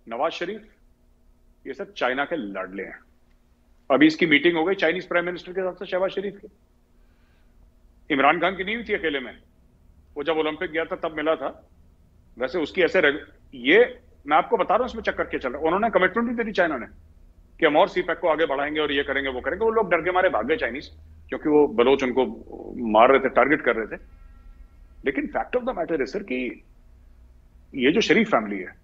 नवाज़ शरीफ, ये सब चाइना के लाडले हैं। अभी इसकी मीटिंग हो गई चाइनीज़ प्राइम मिनिस्टर के साथ, शहबाज शरीफ की। इमरान खान की नहीं हुई थी अकेले में? वो जब ओलंपिक गया था, तब मिला था। वैसे उसकी ऐसे रग... ये मैं आपको बता रहा हूँ, इसमें चक्कर क्या चल रहा है। उन्होंने कमिटमेंट भी दे दी चाइना ने कि हम और सीपैक को आगे बढ़ाएँगे और ये करेंगे, वो करेंगे। वो लोग डर के मारे भाग गए चाइनीज़ क्योंकि वो बलोच उनको मार रहे थे टारगेट कर रहे थे। लेकिन फैक्ट ऑफ़ द मैटर है सर कि ये जो शरीफ फैमिली है,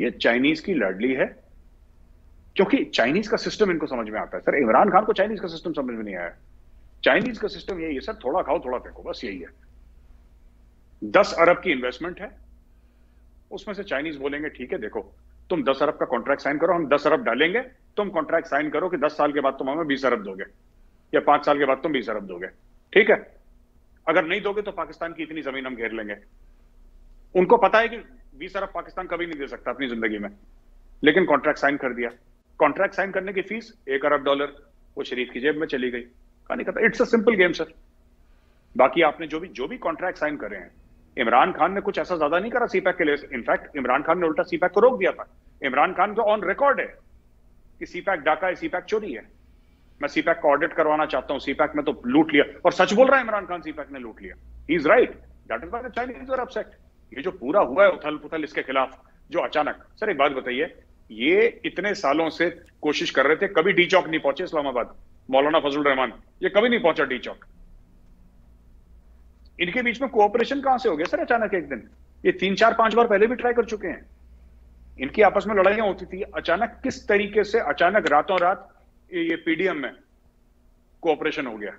ये चाइनीज़ की लड़ली है, क्योंकि चाइनीज़ का सिस्टम इनको समझ में आता है। सर इमरान खान को चाइनीज़ का सिस्टम समझ में नहीं आया। चाइनीज़ का सिस्टम यही है, सर, थोड़ा खाओ, थोड़ा फेंको, बस यही है। दस अरब की इन्वेस्टमेंट है। उसमें से चाइनीज़ बोलेंगे, ठीक है, देखो, तुम दस अरब का कॉन्ट्रैक्ट साइन करो, हम दस अरब डालेंगे। तुम कॉन्ट्रैक्ट साइन करो कि दस साल के बाद तुम हमें बीस अरब दोगे, या पाँच साल के बाद तुम बीस अरब दोगे। ठीक है? अगर नहीं दोगे तो पाकिस्तान की इतनी ज़मीन हम घेर लेंगे। उनको पता है कि बीस अरब पाकिस्तान कभी नहीं दे सकता अपनी ज़िंदगी में। लेकिन कॉन्ट्रैक्ट साइन कर दिया। कॉन्ट्रैक्ट साइन करने की फ़ीस एक अरब डॉलर वो शरीफ की जेब में चली गई। कहानी कहता it's a simple game sir बाकी आपने जो भी जो भी कॉन्ट्रैक्ट साइन करे हैं इमरान खान ने कुछ ऐसा ज़्यादा नहीं करा सीपैक के लिए। इनफैक्ट इमरान खान ने उल्टा सीपैक को रोक दिया था। इमरान खान तो ऑन रिकॉर्ड है कि सीपैक डाका है सीपैक चोरी है। मैं सीपैक को ऑडिट करवाना चाहता हूँ सीपैक में तो लूट लिया। और सच बोल रहा है इमरान खान सीपैक ने लूट लिया। He is right that is Chinese are upset ये जो पूरा हुआ है उथल पुथल इसके खिलाफ, जो अचानक। सर एक बात बताइए, ये इतने सालों से कोशिश कर रहे थे, कभी डी चौक नहीं पहुँचे इस्लामाबाद? मौलाना फजल रहमान, ये कभी नहीं पहुँचा डी चौक इनके बीच में कोऑपरेशन कहाँ से हो गया? सर, अचानक एक दिन। ये तीन, चार, पाँच बार पहले भी ट्राई कर चुके हैं। इनकी आपस में लड़ाइयाँ होती थी। अचानक किस तरीके से, अचानक रातों रात ये पीडीएम में कोऑपरेशन हो गया।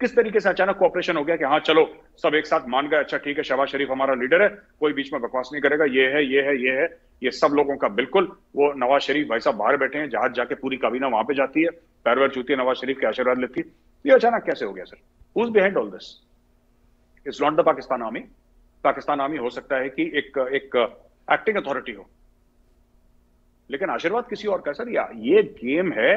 किस तरीके से अचानक कोऑपरेशन हो गया कि हाँ चलो, सब एक साथ मान गए अच्छा ठीक है शहबाज शरीफ हमारा लीडर है, कोई बीच में बकवास नहीं करेगा, ये है ये है ये है, ये सब लोगों का बिल्कुल वो नवाज़ शरीफ भाई साहब बाहर बैठे हैं, जहाज़ जाके पूरी काबीना वहाँ पे जाती है, पैरवर चूती है नवाज़ शरीफ के आशीर्वाद लेती है। ये अचानक कैसे हो गया, sir? Who's behind all this it's not the Pakistan army Pakistan army हो सकता है कि एक एक एक्टिंग अथॉरिटी हो। लेकिन आशीर्वाद किसी और का सर, या ये गेम है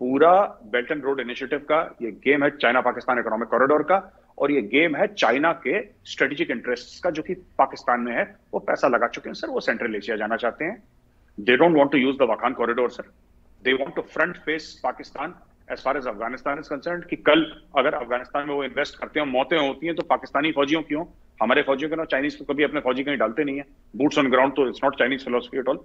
पूरा बेल्ट एंड रोड इनिशिएटिव का, ये गेम है चाइना पाकिस्तान इकोनॉमिक कॉरिडोर का, और ये गेम है चाइना के स्ट्रेटेजिक इंटरेस्ट का, जो कि पाकिस्तान में है, वो पैसा लगा चुके हैं, सर, वो सेंट्रल एशिया जाना चाहते हैं। They don't want to use the Wakhan corridor sir they want to front face Pakistan as far as Afghanistan is concern कि कल अगर अफ़गानिस्तान में वो इन्वेस्ट करते हैं, मौतें होती हैं तो पाकिस्तानी फौजियों क्यों? हमारे फौजियों के ना चाइनीज़ तो कभी अपने फौजी कहीं डालते नहीं है। बूट्स ऑन ग्राउंड तो it's not Chinese philosophy at all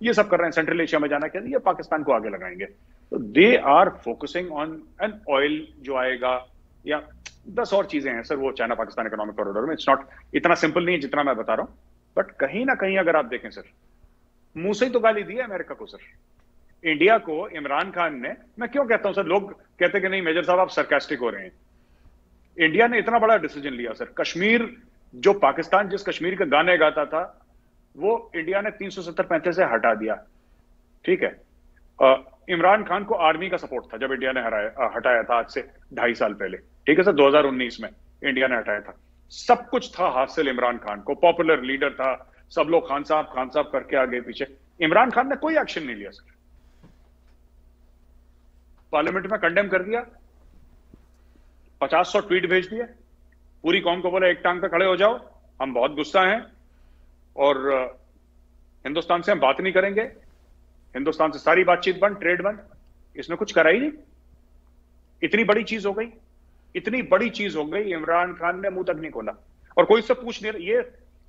ये सब कर रहे हैं सेंट्रल एशिया में जाना क्या? पाकिस्तान को आगे लगाएँगे। तो they are focusing on an oil जो आएगा, या दस और चीज़ें हैं, सर, वो चाइना पाकिस्तान इकोनॉमिक कॉरिडोर में। इट्स नॉट इतना सिंपल नहीं है जितना मैं बता रहा हूँ। बट कहीं ना कहीं अगर आप देखें, सर, मुँह से ही तो गाली दी है अमेरिका को, सर। इंडिया को इमरान खान ने, मैं क्यों कहता हूँ सर, लोग कहते कि नहीं, मेजर साहब, आप सरकास्टिक हो रहे हैं। इंडिया ने इतना बड़ा डिसीज़न लिया, सर। कश्मीर, जो पाकिस्तान, जिस कश्मीर के गाने गाता था, वो इंडिया ने 370 पैंतीस से हटा दिया। ठीक है? इमरान खान को आर्मी का सपोर्ट था, जब इंडिया ने हराया हटाया था आज से ढाई साल पहले। ठीक है सर? 2019 में इंडिया ने हटाया था। सब कुछ था हासिल इमरान खान को। पॉपुलर लीडर था। सब लोग खान साहब खान साहब करके आगे पीछे। इमरान खान ने कोई एक्शन नहीं लिया, सर। पार्लियामेंट में कंडेम कर दिया। पचास सौ ट्वीट भेज दिए। पूरी कौम को बोला, एक टांग पे खड़े हो जाओ, हम बहुत गुस्सा हैं और हिंदुस्तान से हम बात नहीं करेंगे। हिंदुस्तान से सारी बातचीत बंद ट्रेड बंद। इसने कुछ करा ही नहीं। इतनी बड़ी चीज़ हो गई। इतनी बड़ी चीज़ हो गई, इमरान खान ने मुँह तक नहीं खोला। और कोई सब पूछ नहीं ये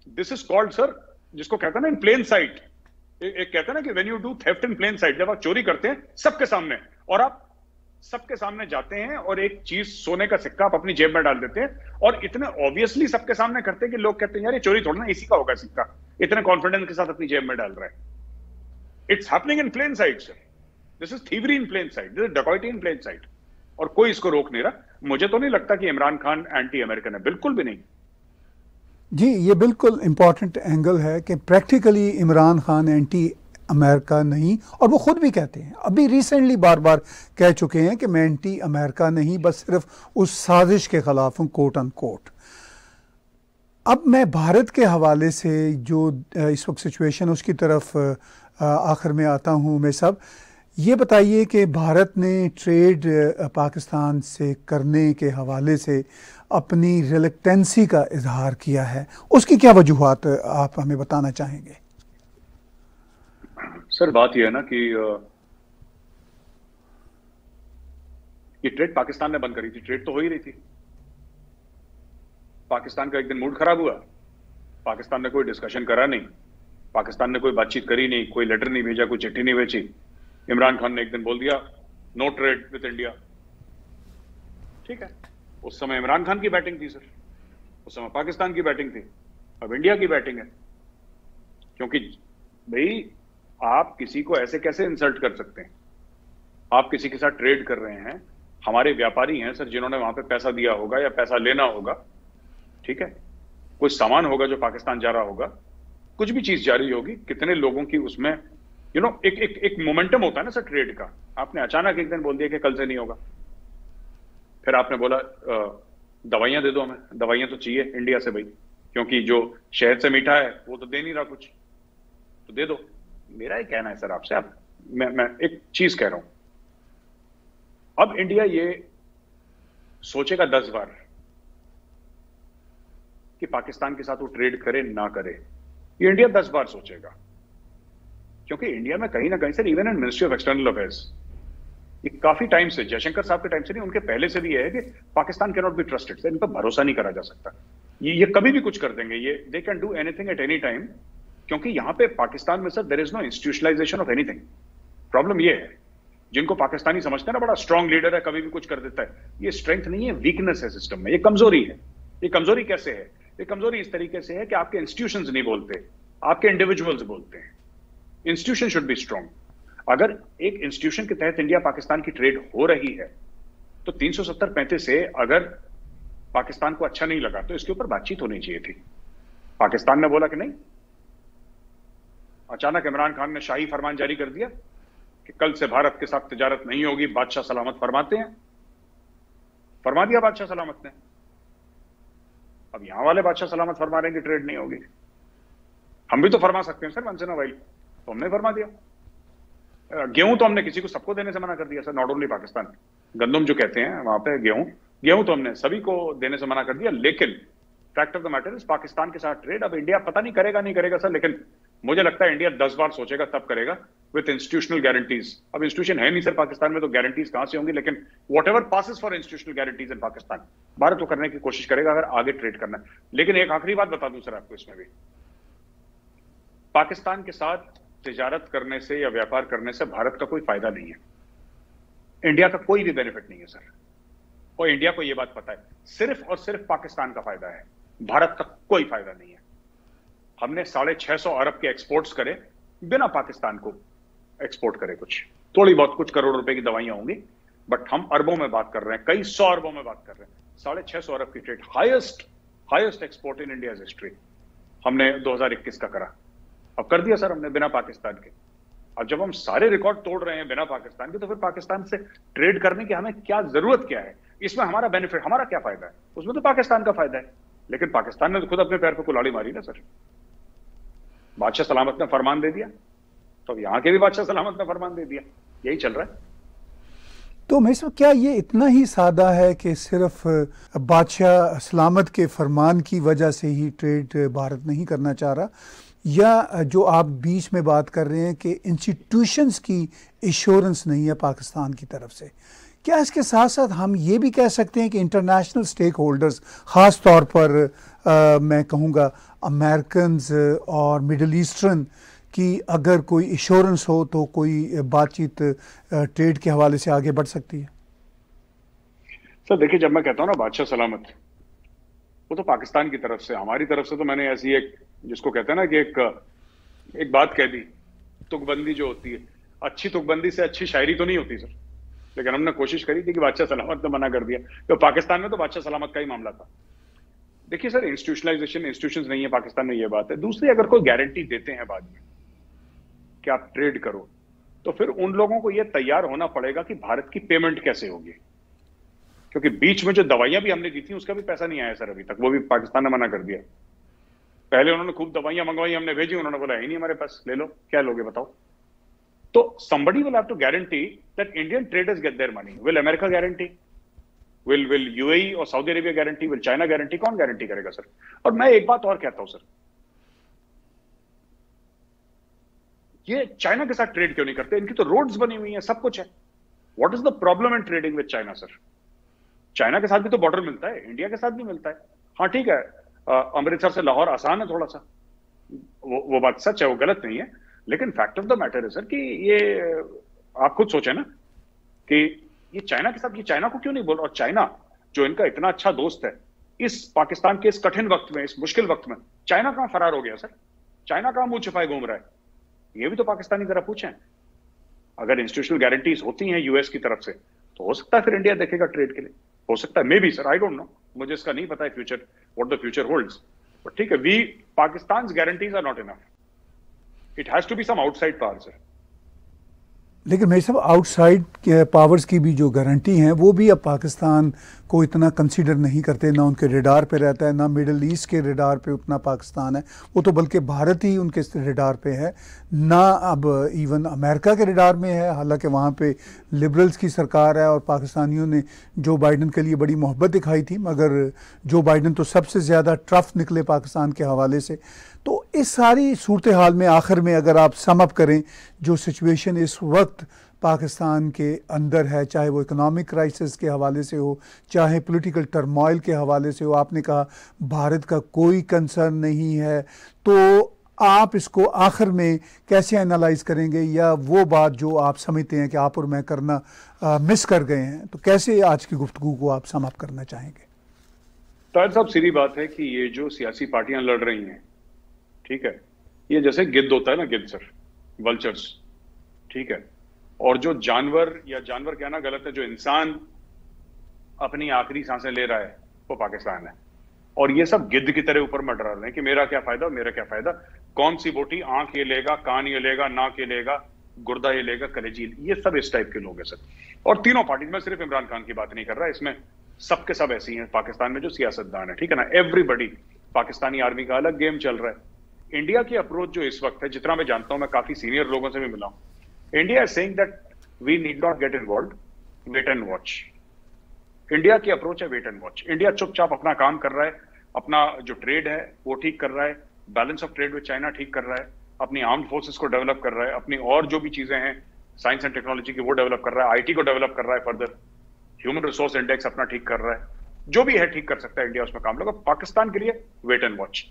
दिस इज़ कॉल्ड सर जिसको कहते हैं ना इन प्लेन साइट एक कहते हैं ना कि when you do theft in plain sight जब आप चोरी करते हैं, सबके सामने। और आप सबके सामने जाते हैं और एक चीज़ सोने का सिक्का आप अपनी जेब में डाल देते हैं और इतने ऑब्वियसली सबके सामने करते हैं कि लोग कहते हैं, यार, ये चोरी थोड़ा ना, इसी का होगा सिक्का। इतने कॉन्फिडेंस के साथ अपनी जेब में डाल रहा है। It's happening in plain side sir this is thievery in plain side this is dacoity in plain side और कोई इसको रोक नहीं रहा। मुझे तो नहीं लगता कि इमरान खान एंटी अमेरिकन है। बिल्कुल भी नहीं। जी, ये बिल्कुल इंपॉर्टेंट एंगल है कि practically Imran Khan anti America नहीं, और वो खुद भी कहते हैं। अभी रिसेंटली बार बार कह चुके हैं कि मैं एंटी अमेरिका नहीं, बस सिर्फ़ उस साजिश के ख़िलाफ़ हूँ कोट अन कोट अब मैं भारत के हवाले से जो इस वक्त सिचुएशन उसकी तरफ़ आखिर में आता हूँ मैं सब। ये बताइए कि भारत ने ट्रेड पाकिस्तान से करने के हवाले से अपनी रिलेक्टेंसी का इजहार किया है। उसकी क्या वजूहत आप हमें बताना चाहेंगे? सर, बात यह है ना कि ये ट्रेड पाकिस्तान ने बंद करी थी। ट्रेड तो हो ही रही थी। पाकिस्तान का एक दिन मूड खराब हुआ। पाकिस्तान ने कोई डिस्कशन करा नहीं। पाकिस्तान ने कोई बातचीत करी नहीं, कोई लेटर नहीं भेजा, कोई चिट्ठी नहीं भेजी। इमरान खान ने एक दिन बोल दिया नो ट्रेड विथ इंडिया ठीक है। उस समय इमरान खान की बैटिंग थी, सर। उस समय पाकिस्तान की बैटिंग थी। अब इंडिया की बैटिंग है। क्योंकि भाई आप किसी को ऐसे कैसे इंसल्ट कर सकते हैं? आप किसी के साथ ट्रेड कर रहे हैं, हमारे व्यापारी हैं सर, जिन्होंने वहाँ पे पैसा दिया होगा या पैसा लेना होगा, ठीक है? कोई सामान होगा जो पाकिस्तान जा रहा होगा, कुछ भी चीज़ जारी होगी, कितने लोगों की उसमें यू नो एक एक एक मोमेंटम होता है ना सर ट्रेड का। आपने अचानक एक दिन बोल दिया कि कल से नहीं होगा। फिर आपने बोला दवाइयाँ दे दो हमें, दवाइयाँ तो चाहिए इंडिया से भाई, क्योंकि जो शहर से मीठा है, वो तो दे नहीं रहा कुछ। तो दे दो। मेरा ही कहना है सर आपसे। आप मैं मैं एक चीज़ कह रहा हूँ। अब इंडिया ये सोचेगा दस बार कि पाकिस्तान के साथ वो ट्रेड करे, ना करे। ये इंडिया दस बार सोचेगा। क्योंकि इंडिया में कहीं ना कहीं sir even in ministry of external affairs ये काफ़ी टाइम से, जयशंकर साहब के टाइम से नहीं, उनके पहले से भी है कि पाकिस्तान कैनॉट बी ट्रस्टेड इन पर भरोसा नहीं करा जा सकता। ये ये कभी भी कुछ कर देंगे। ये they can do anything at any time क्योंकि यहाँ पे पाकिस्तान में sir there is no institutionalization of anything problem ये है, जिनको पाकिस्तानी समझते हैं ना, बड़ा स्ट्रांग लीडर है, कभी भी कुछ कर देता है। ये स्ट्रेंथ नहीं है वीकनेस है सिस्टम में। ये कमज़ोरी है। ये कमज़ोरी कैसे है? ये कमज़ोरी इस तरीके से है कि आपके इंस्टीट्यूशन नहीं बोलते, आपके इंडिविजुअल्स बोलते हैं। इंस्टीट्यूशन शुड बी स्ट्रांग अगर एक इंस्टीट्यूशन के तहत इंडिया पाकिस्तान की ट्रेड हो रही है तो 370 पैंतीस से अगर पाकिस्तान को अच्छा नहीं लगा तो इसके ऊपर बातचीत होनी चाहिए थी। पाकिस्तान ने बोला कि नहीं अचानक इमरान खान ने शाही फरमान जारी कर दिया कि कल से भारत के साथ तजारत नहीं होगी, बादशाह सलामत फरमाते हैं। फरमा दिया बादशाह सलामत ने। अब यहाँ वाले बादशाह सलामत फरमा रहे हैं कि ट्रेड नहीं होगी। हम भी तो फरमा सकते हैं सर वंस इन वाइल तो हमने फरमा दिया। गेहूँ तो हमने किसी को सबको देने से मना कर दिया सर नॉट ओनली पाकिस्तान। गंदम जो कहते हैं, वहाँ पे गेहूँ गेहूँ तो हमने सभी को देने से मना कर दिया, लेकिन fact of the matter is Pakistan के साथ ट्रेड अब इंडिया पता नहीं करेगा नहीं करेगा सर लेकिन मुझे लगता है इंडिया दस बार सोचेगा, तब करेगा विथ इंस्टीट्यूशनल गारंटीज अब इंस्टीट्यूशन है नहीं सर पाकिस्तान में तो गारंटीज कहाँ से होंगी? लेकिन whatever passes for institutional guarantees in Pakistan, Bharat वो करने की कोशिश करेगा, अगर आगे ट्रेड करना लेकिन एक आखिरी बात बता दूँ सर आपको इसमें भी। पाकिस्तान के साथ तिजारत करने से या व्यापार करने से भारत का कोई फ़ायदा नहीं है। इंडिया का कोई भी बेनिफिट नहीं है सर। और इंडिया को यह बात पता है, सिर्फ़ और सिर्फ़ पाकिस्तान का फ़ायदा है। भारत का कोई फ़ायदा नहीं है। हमने साढ़े छह सौ अरब के एक्सपोर्ट्स करे, बिना पाकिस्तान को एक्सपोर्ट करे कुछ। थोड़ी बहुत कुछ करोड़ रुपए की दवाइयाँ होंगी बट हम अरबों में बात कर रहे हैं, कई सौ अरबों में बात कर रहे हैं। साढ़े छह सौ अरब की trade highest highest export in India history हमने 2021 का करा। अब कर दिया सर हमने बिना पाकिस्तान के। अब जब हम सारे रिकॉर्ड तोड़ रहे हैं बिना पाकिस्तान के तो फिर पाकिस्तान से ट्रेड करने की हमें क्या ज़रूरत क्या है? इसमें हमारा बेनिफिट हमारा क्या फ़ायदा है? उसमें तो पाकिस्तान का फ़ायदा है। लेकिन पाकिस्तान ने तो खुद अपने पैर पर कुलाड़ी मारी ना सर। बादशाह सलामत ने फरमान दे दिया। तो यहाँ के भी बादशाह सलामत ने फरमान दे दिया। यही चल रहा है। तो मैं क्या ये इतना ही सादा है कि सिर्फ़ बादशाह सलामत के फरमान की वजह से ही ट्रेड भारत नहीं करना चाह रहा? या जो आप बीच में बात कर रहे हैं कि इंस्टीट्यूशंस की इंश्योरेंस नहीं है पाकिस्तान की तरफ़ से? क्या इसके साथ साथ हम ये भी कह सकते हैं कि इंटरनेशनल स्टेक होल्डर्स ख़ास तौर पर आ, मैं कहूँगा अमेरिकन और मिडल ईस्टर्न की अगर कोई इंश्योरेंस हो तो कोई बातचीत ट्रेड के हवाले से आगे बढ़ सकती है। सर देखिए जब मैं कहता हूँ ना बादशाह सलामत वो तो पाकिस्तान की तरफ़ से हमारी तरफ़ से तो मैंने ऐसी एक जिसको कहते हैं ना कि एक एक बात कह दी तुकबंदी जो होती है। अच्छी तुकबंदी से अच्छी शायरी तो नहीं होती सर। लेकिन हमने कोशिश करी थी कि बादशाह सलामत ने मना कर दिया। तो पाकिस्तान में तो बादशाह सलामत का ही मामला था। देखिए सर इंस्टीट्यूशनलाइजेशन इंस्टीट्यूशन नहीं है, पाकिस्तान में ये बात है। दूसरी, अगर कोई गारंटी देते हैं बाद में कि आप ट्रेड करो तो फिर उन लोगों को यह तैयार होना पड़ेगा कि भारत की पेमेंट कैसे होगी। क्योंकि बीच में जो दवाइयाँ भी हमने दी थी, उसका भी पैसा नहीं आया सर अभी तक। वो भी पाकिस्तान ने मना कर दिया। पहले उन्होंने खूब दवाइयाँ मंगवाई, हमने भेजी, उन्होंने बोला ही नहीं हमारे पास, ले लो, क्या लोगे बताओ? तो somebody will have to guarantee that Indian traders get their money. Will America guarantee? Will will UAE और Saudi Arabia guarantee will China guarantee कौन गारंटी करेगा सर और मैं एक बात और कहता हूँ सर ये चाइना के साथ ट्रेड क्यों नहीं करते? इनकी तो रोड्स बनी हुई हैं, सब कुछ है. What is the problem in trading with China sir China के साथ भी तो बॉर्डर मिलता है इंडिया के साथ भी मिलता है. हाँ ठीक है. अमृतसर से लाहौर आसान है थोड़ा सा. वो वो बात सच है, वो गलत नहीं है. लेकिन फैक्ट ऑफ़ द मैटर है सर कि ये, आप खुद सोचे ना कि ये चाइना के साथ, ये चाइना को क्यों नहीं बोल और चाइना, जो इनका इतना अच्छा दोस्त है, इस पाकिस्तान के इस कठिन वक्त में, इस मुश्किल वक्त में, चाइना कहाँ फरार हो गया सर चाइना कहाँ मुँह छिपाए घूम रहा है? ये भी तो पाकिस्तानी जरा पूछे। अगर इंस्टीट्यूशनल गारंटीज होती हैं यूएस की तरफ़ से तो हो सकता है फिर इंडिया देखेगा ट्रेड के लिए। हो सकता है may be sir I don't know मुझे इसका नहीं पता है future what the future holds but ठीक है we Pakistan guarantees are not enough it has to be some outside power sir लेकिन मेरे सब आउटसाइड पावर्स की भी जो गारंटी है, वो भी अब पाकिस्तान को इतना कंसीडर नहीं करते, ना उनके रेडार पे रहता है, ना मिडल ईस्ट के रेडार पे उतना पाकिस्तान है। वो तो बल्कि भारत ही उनके रेडार पे है, ना अब इवन अमेरिका के रेडार में है। हालाँकि वहाँ पे लिबरल्स की सरकार है और पाकिस्तानियों ने जो बाइडन के लिए बड़ी मोहब्बत दिखाई थी, मगर जो बाइडन तो सबसे ज़्यादा ट्रफ निकले पाकिस्तान के हवाले से। तो इस सारी सूरत हाल में आखिर में अगर आप समअप करें, जो सिचुएशन इस वक्त पाकिस्तान के अंदर है चाहे वो इकोनॉमिक क्राइसिस के हवाले से हो चाहे पॉलिटिकल टर्मोइल के हवाले से हो आपने कहा भारत का कोई कंसर्न नहीं है। तो आप इसको आखिर में कैसे एनालाइज करेंगे या वो बात जो आप समझते हैं कि आप और मैं करना आ, मिस कर गए हैं तो कैसे आज की गुफ्तु को आप समाप्त करना चाहेंगे? ताहिर साहब सीधी बात है कि ये जो सियासी पार्टियाँ लड़ रही हैं ठीक है ये जैसे गिद्ध होता है ना गिद्ध सर वल्चर्स ठीक है और जो जानवर, या जानवर कहना गलत है, जो इंसान अपनी आखिरी साँसें ले रहा है, वो पाकिस्तान है। और ये सब गिद्ध की तरह ऊपर मडरा रहे हैं, कि मेरा क्या फ़ायदा, मेरा क्या फ़ायदा? कौन सी बोटी आँख ये लेगा, कान ये लेगा, नाक ये लेगा, गुर्दा ये लेगा, कलेजी ये सब इस टाइप के लोग हैं सर। और तीनों पार्टी में सिर्फ़ इमरान खान की बात नहीं कर रहा, इसमें सबके सब ऐसी हैं, पाकिस्तान में जो सियासतदान है, ठीक है ना? एवरीबडी पाकिस्तानी आर्मी का अलग गेम चल रहा है। इंडिया की अप्रोच जो इस वक्त है, जितना मैं जानता हूँ, मैं काफ़ी सीनियर लोगों से भी मिला हूँ। India saying that we need not get involve wait and watch India की अप्रोच है वेट एंड वॉच इंडिया चुपचाप अपना काम कर रहा है, अपना जो ट्रेड है, वो ठीक कर रहा है balance of trade with China ठीक कर रहा है, अपनी आर्म फोर्सेस को डेवलप कर रहा है, अपनी और जो भी चीज़ें हैं साइंस एंड टेक्नोलॉजी की वो डेवलप कर रहा है आईटी को डेवलप कर रहा है फर्दर ह्यूमन रिसोर्स इंडेक्स अपना ठीक कर रहा है, जो भी है ठीक कर सकता है इंडिया उसमें काम लगा पाकिस्तान के लिए wait and watch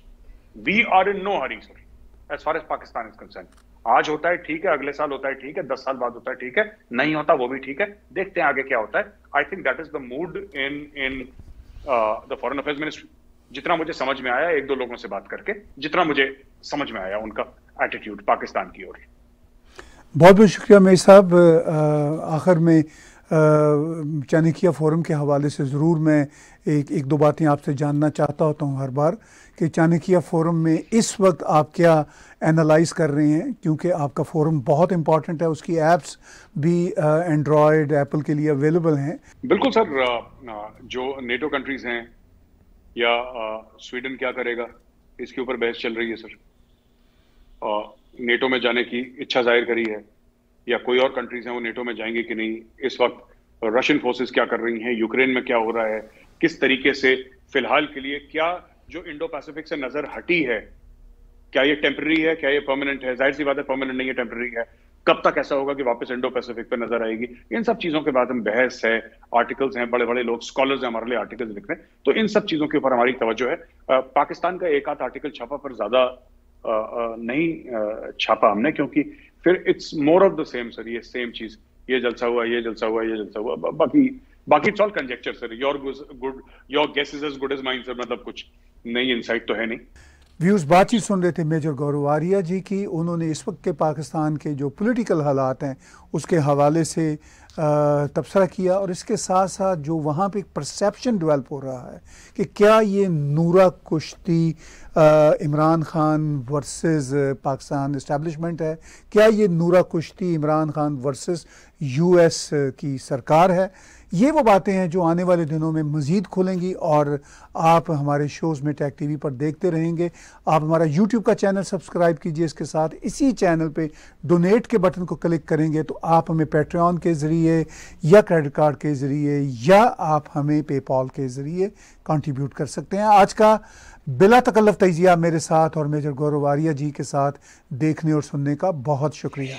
we are in no hurry sir as far as Pakistan is concern आज होता है, ठीक है, अगले साल होता है, ठीक है, दस साल बाद होता है, ठीक है, नहीं होता वो भी ठीक है, देखते हैं आगे क्या होता है। I think that is the mood in in the foreign affairs ministry जितना मुझे समझ में आया, एक दो लोगों से बात करके, जितना मुझे समझ में आया उनका एटीट्यूड पाकिस्तान की ओर। बहुत बहुत शुक्रिया मेरे साहब आखिर में चाणक्य फोरम के हवाले से ज़रूर मैं एक एक दो बातें आपसे जानना चाहता होता हूँ हर बार कि चाणक्य फोरम में इस वक्त आप क्या एनालाइज कर रहे हैं, क्योंकि आपका फोरम बहुत इंपॉर्टेंट है, उसकी एप्स भी एंड्रॉयड एप्पल के लिए अवेलेबल हैं। बिल्कुल सर जो नेटो कंट्रीज़ हैं, या स्वीडन क्या करेगा, इसके ऊपर बहस चल रही है सर। नेटो में जाने की इच्छा ज़ाहिर करी है। या कोई और कंट्रीज़ हैं, वो नेटो में जाएँगे कि नहीं? इस वक्त रशियन फोर्सेस क्या कर रही हैं? यूक्रेन में क्या हो रहा है? किस तरीके से फ़िलहाल के लिए क्या जो इंडो पैसिफिक से नज़र हटी है, क्या ये टेम्पररी है, क्या ये परमानेंट है? ज़ाहिर सी बात है परमानेंट नहीं है टेम्पररी है। कब तक ऐसा होगा कि वापस इंडो पैसिफिक पर नज़र आएगी? इन सब चीज़ों के बाद हम बहस है आर्टिकल्स हैं बड़े बड़े लोग स्कॉलर्स हैं, हमारे लिए आर्टिकल्स लिख रहे हैं। तो इन सब चीज़ों के ऊपर हमारी तवज्जो है। पाकिस्तान का एक आध आर्टिकल छापा पर ज़्यादा नहीं छापा हमने, क्योंकि फिर it's more of the same sir ये सेम चीज़. ये जलसा हुआ, ये जलसा हुआ, ये जलसा हुआ. बाकी बाकी it's all conjecture sir your good your guess is as good as mind sir मतलब कुछ नई इंसाइट तो है नहीं. व्यूज़ बातचीत सुन रहे थे मेजर गौरव आर्या जी की. उन्होंने इस वक्त के पाकिस्तान के जो पॉलिटिकल हालात हैं, उसके हवाले से तबसरा किया और इसके साथ साथ जो वहाँ पे एक परसेप्शन डेवलप हो रहा है कि क्या ये नूरा कुश्ती इमरान खान वर्सेस पाकिस्तान इस्टेबलिशमेंट है? क्या ये नूरा कुश्ती, इमरान खान वर्सेस यूएस की सरकार है? ये वो बातें हैं जो आने वाले दिनों में मज़ीद खुलेंगी और आप हमारे शोज़ में टैग टीवी पर देखते रहेंगे। आप हमारा यूट्यूब का चैनल सब्सक्राइब कीजिए इसके साथ। इसी चैनल पे डोनेट के बटन को क्लिक करेंगे तो आप हमें पेट्रियन के ज़रिए या क्रेडिट कार्ड के ज़रिए या आप हमें पेपॉल के ज़रिए कंट्रीब्यूट कर सकते हैं। आज का बिला तकल्लफ तजिया मेरे साथ और मेजर गौरव आर्या जी के साथ देखने और सुनने का बहुत शुक्रिया।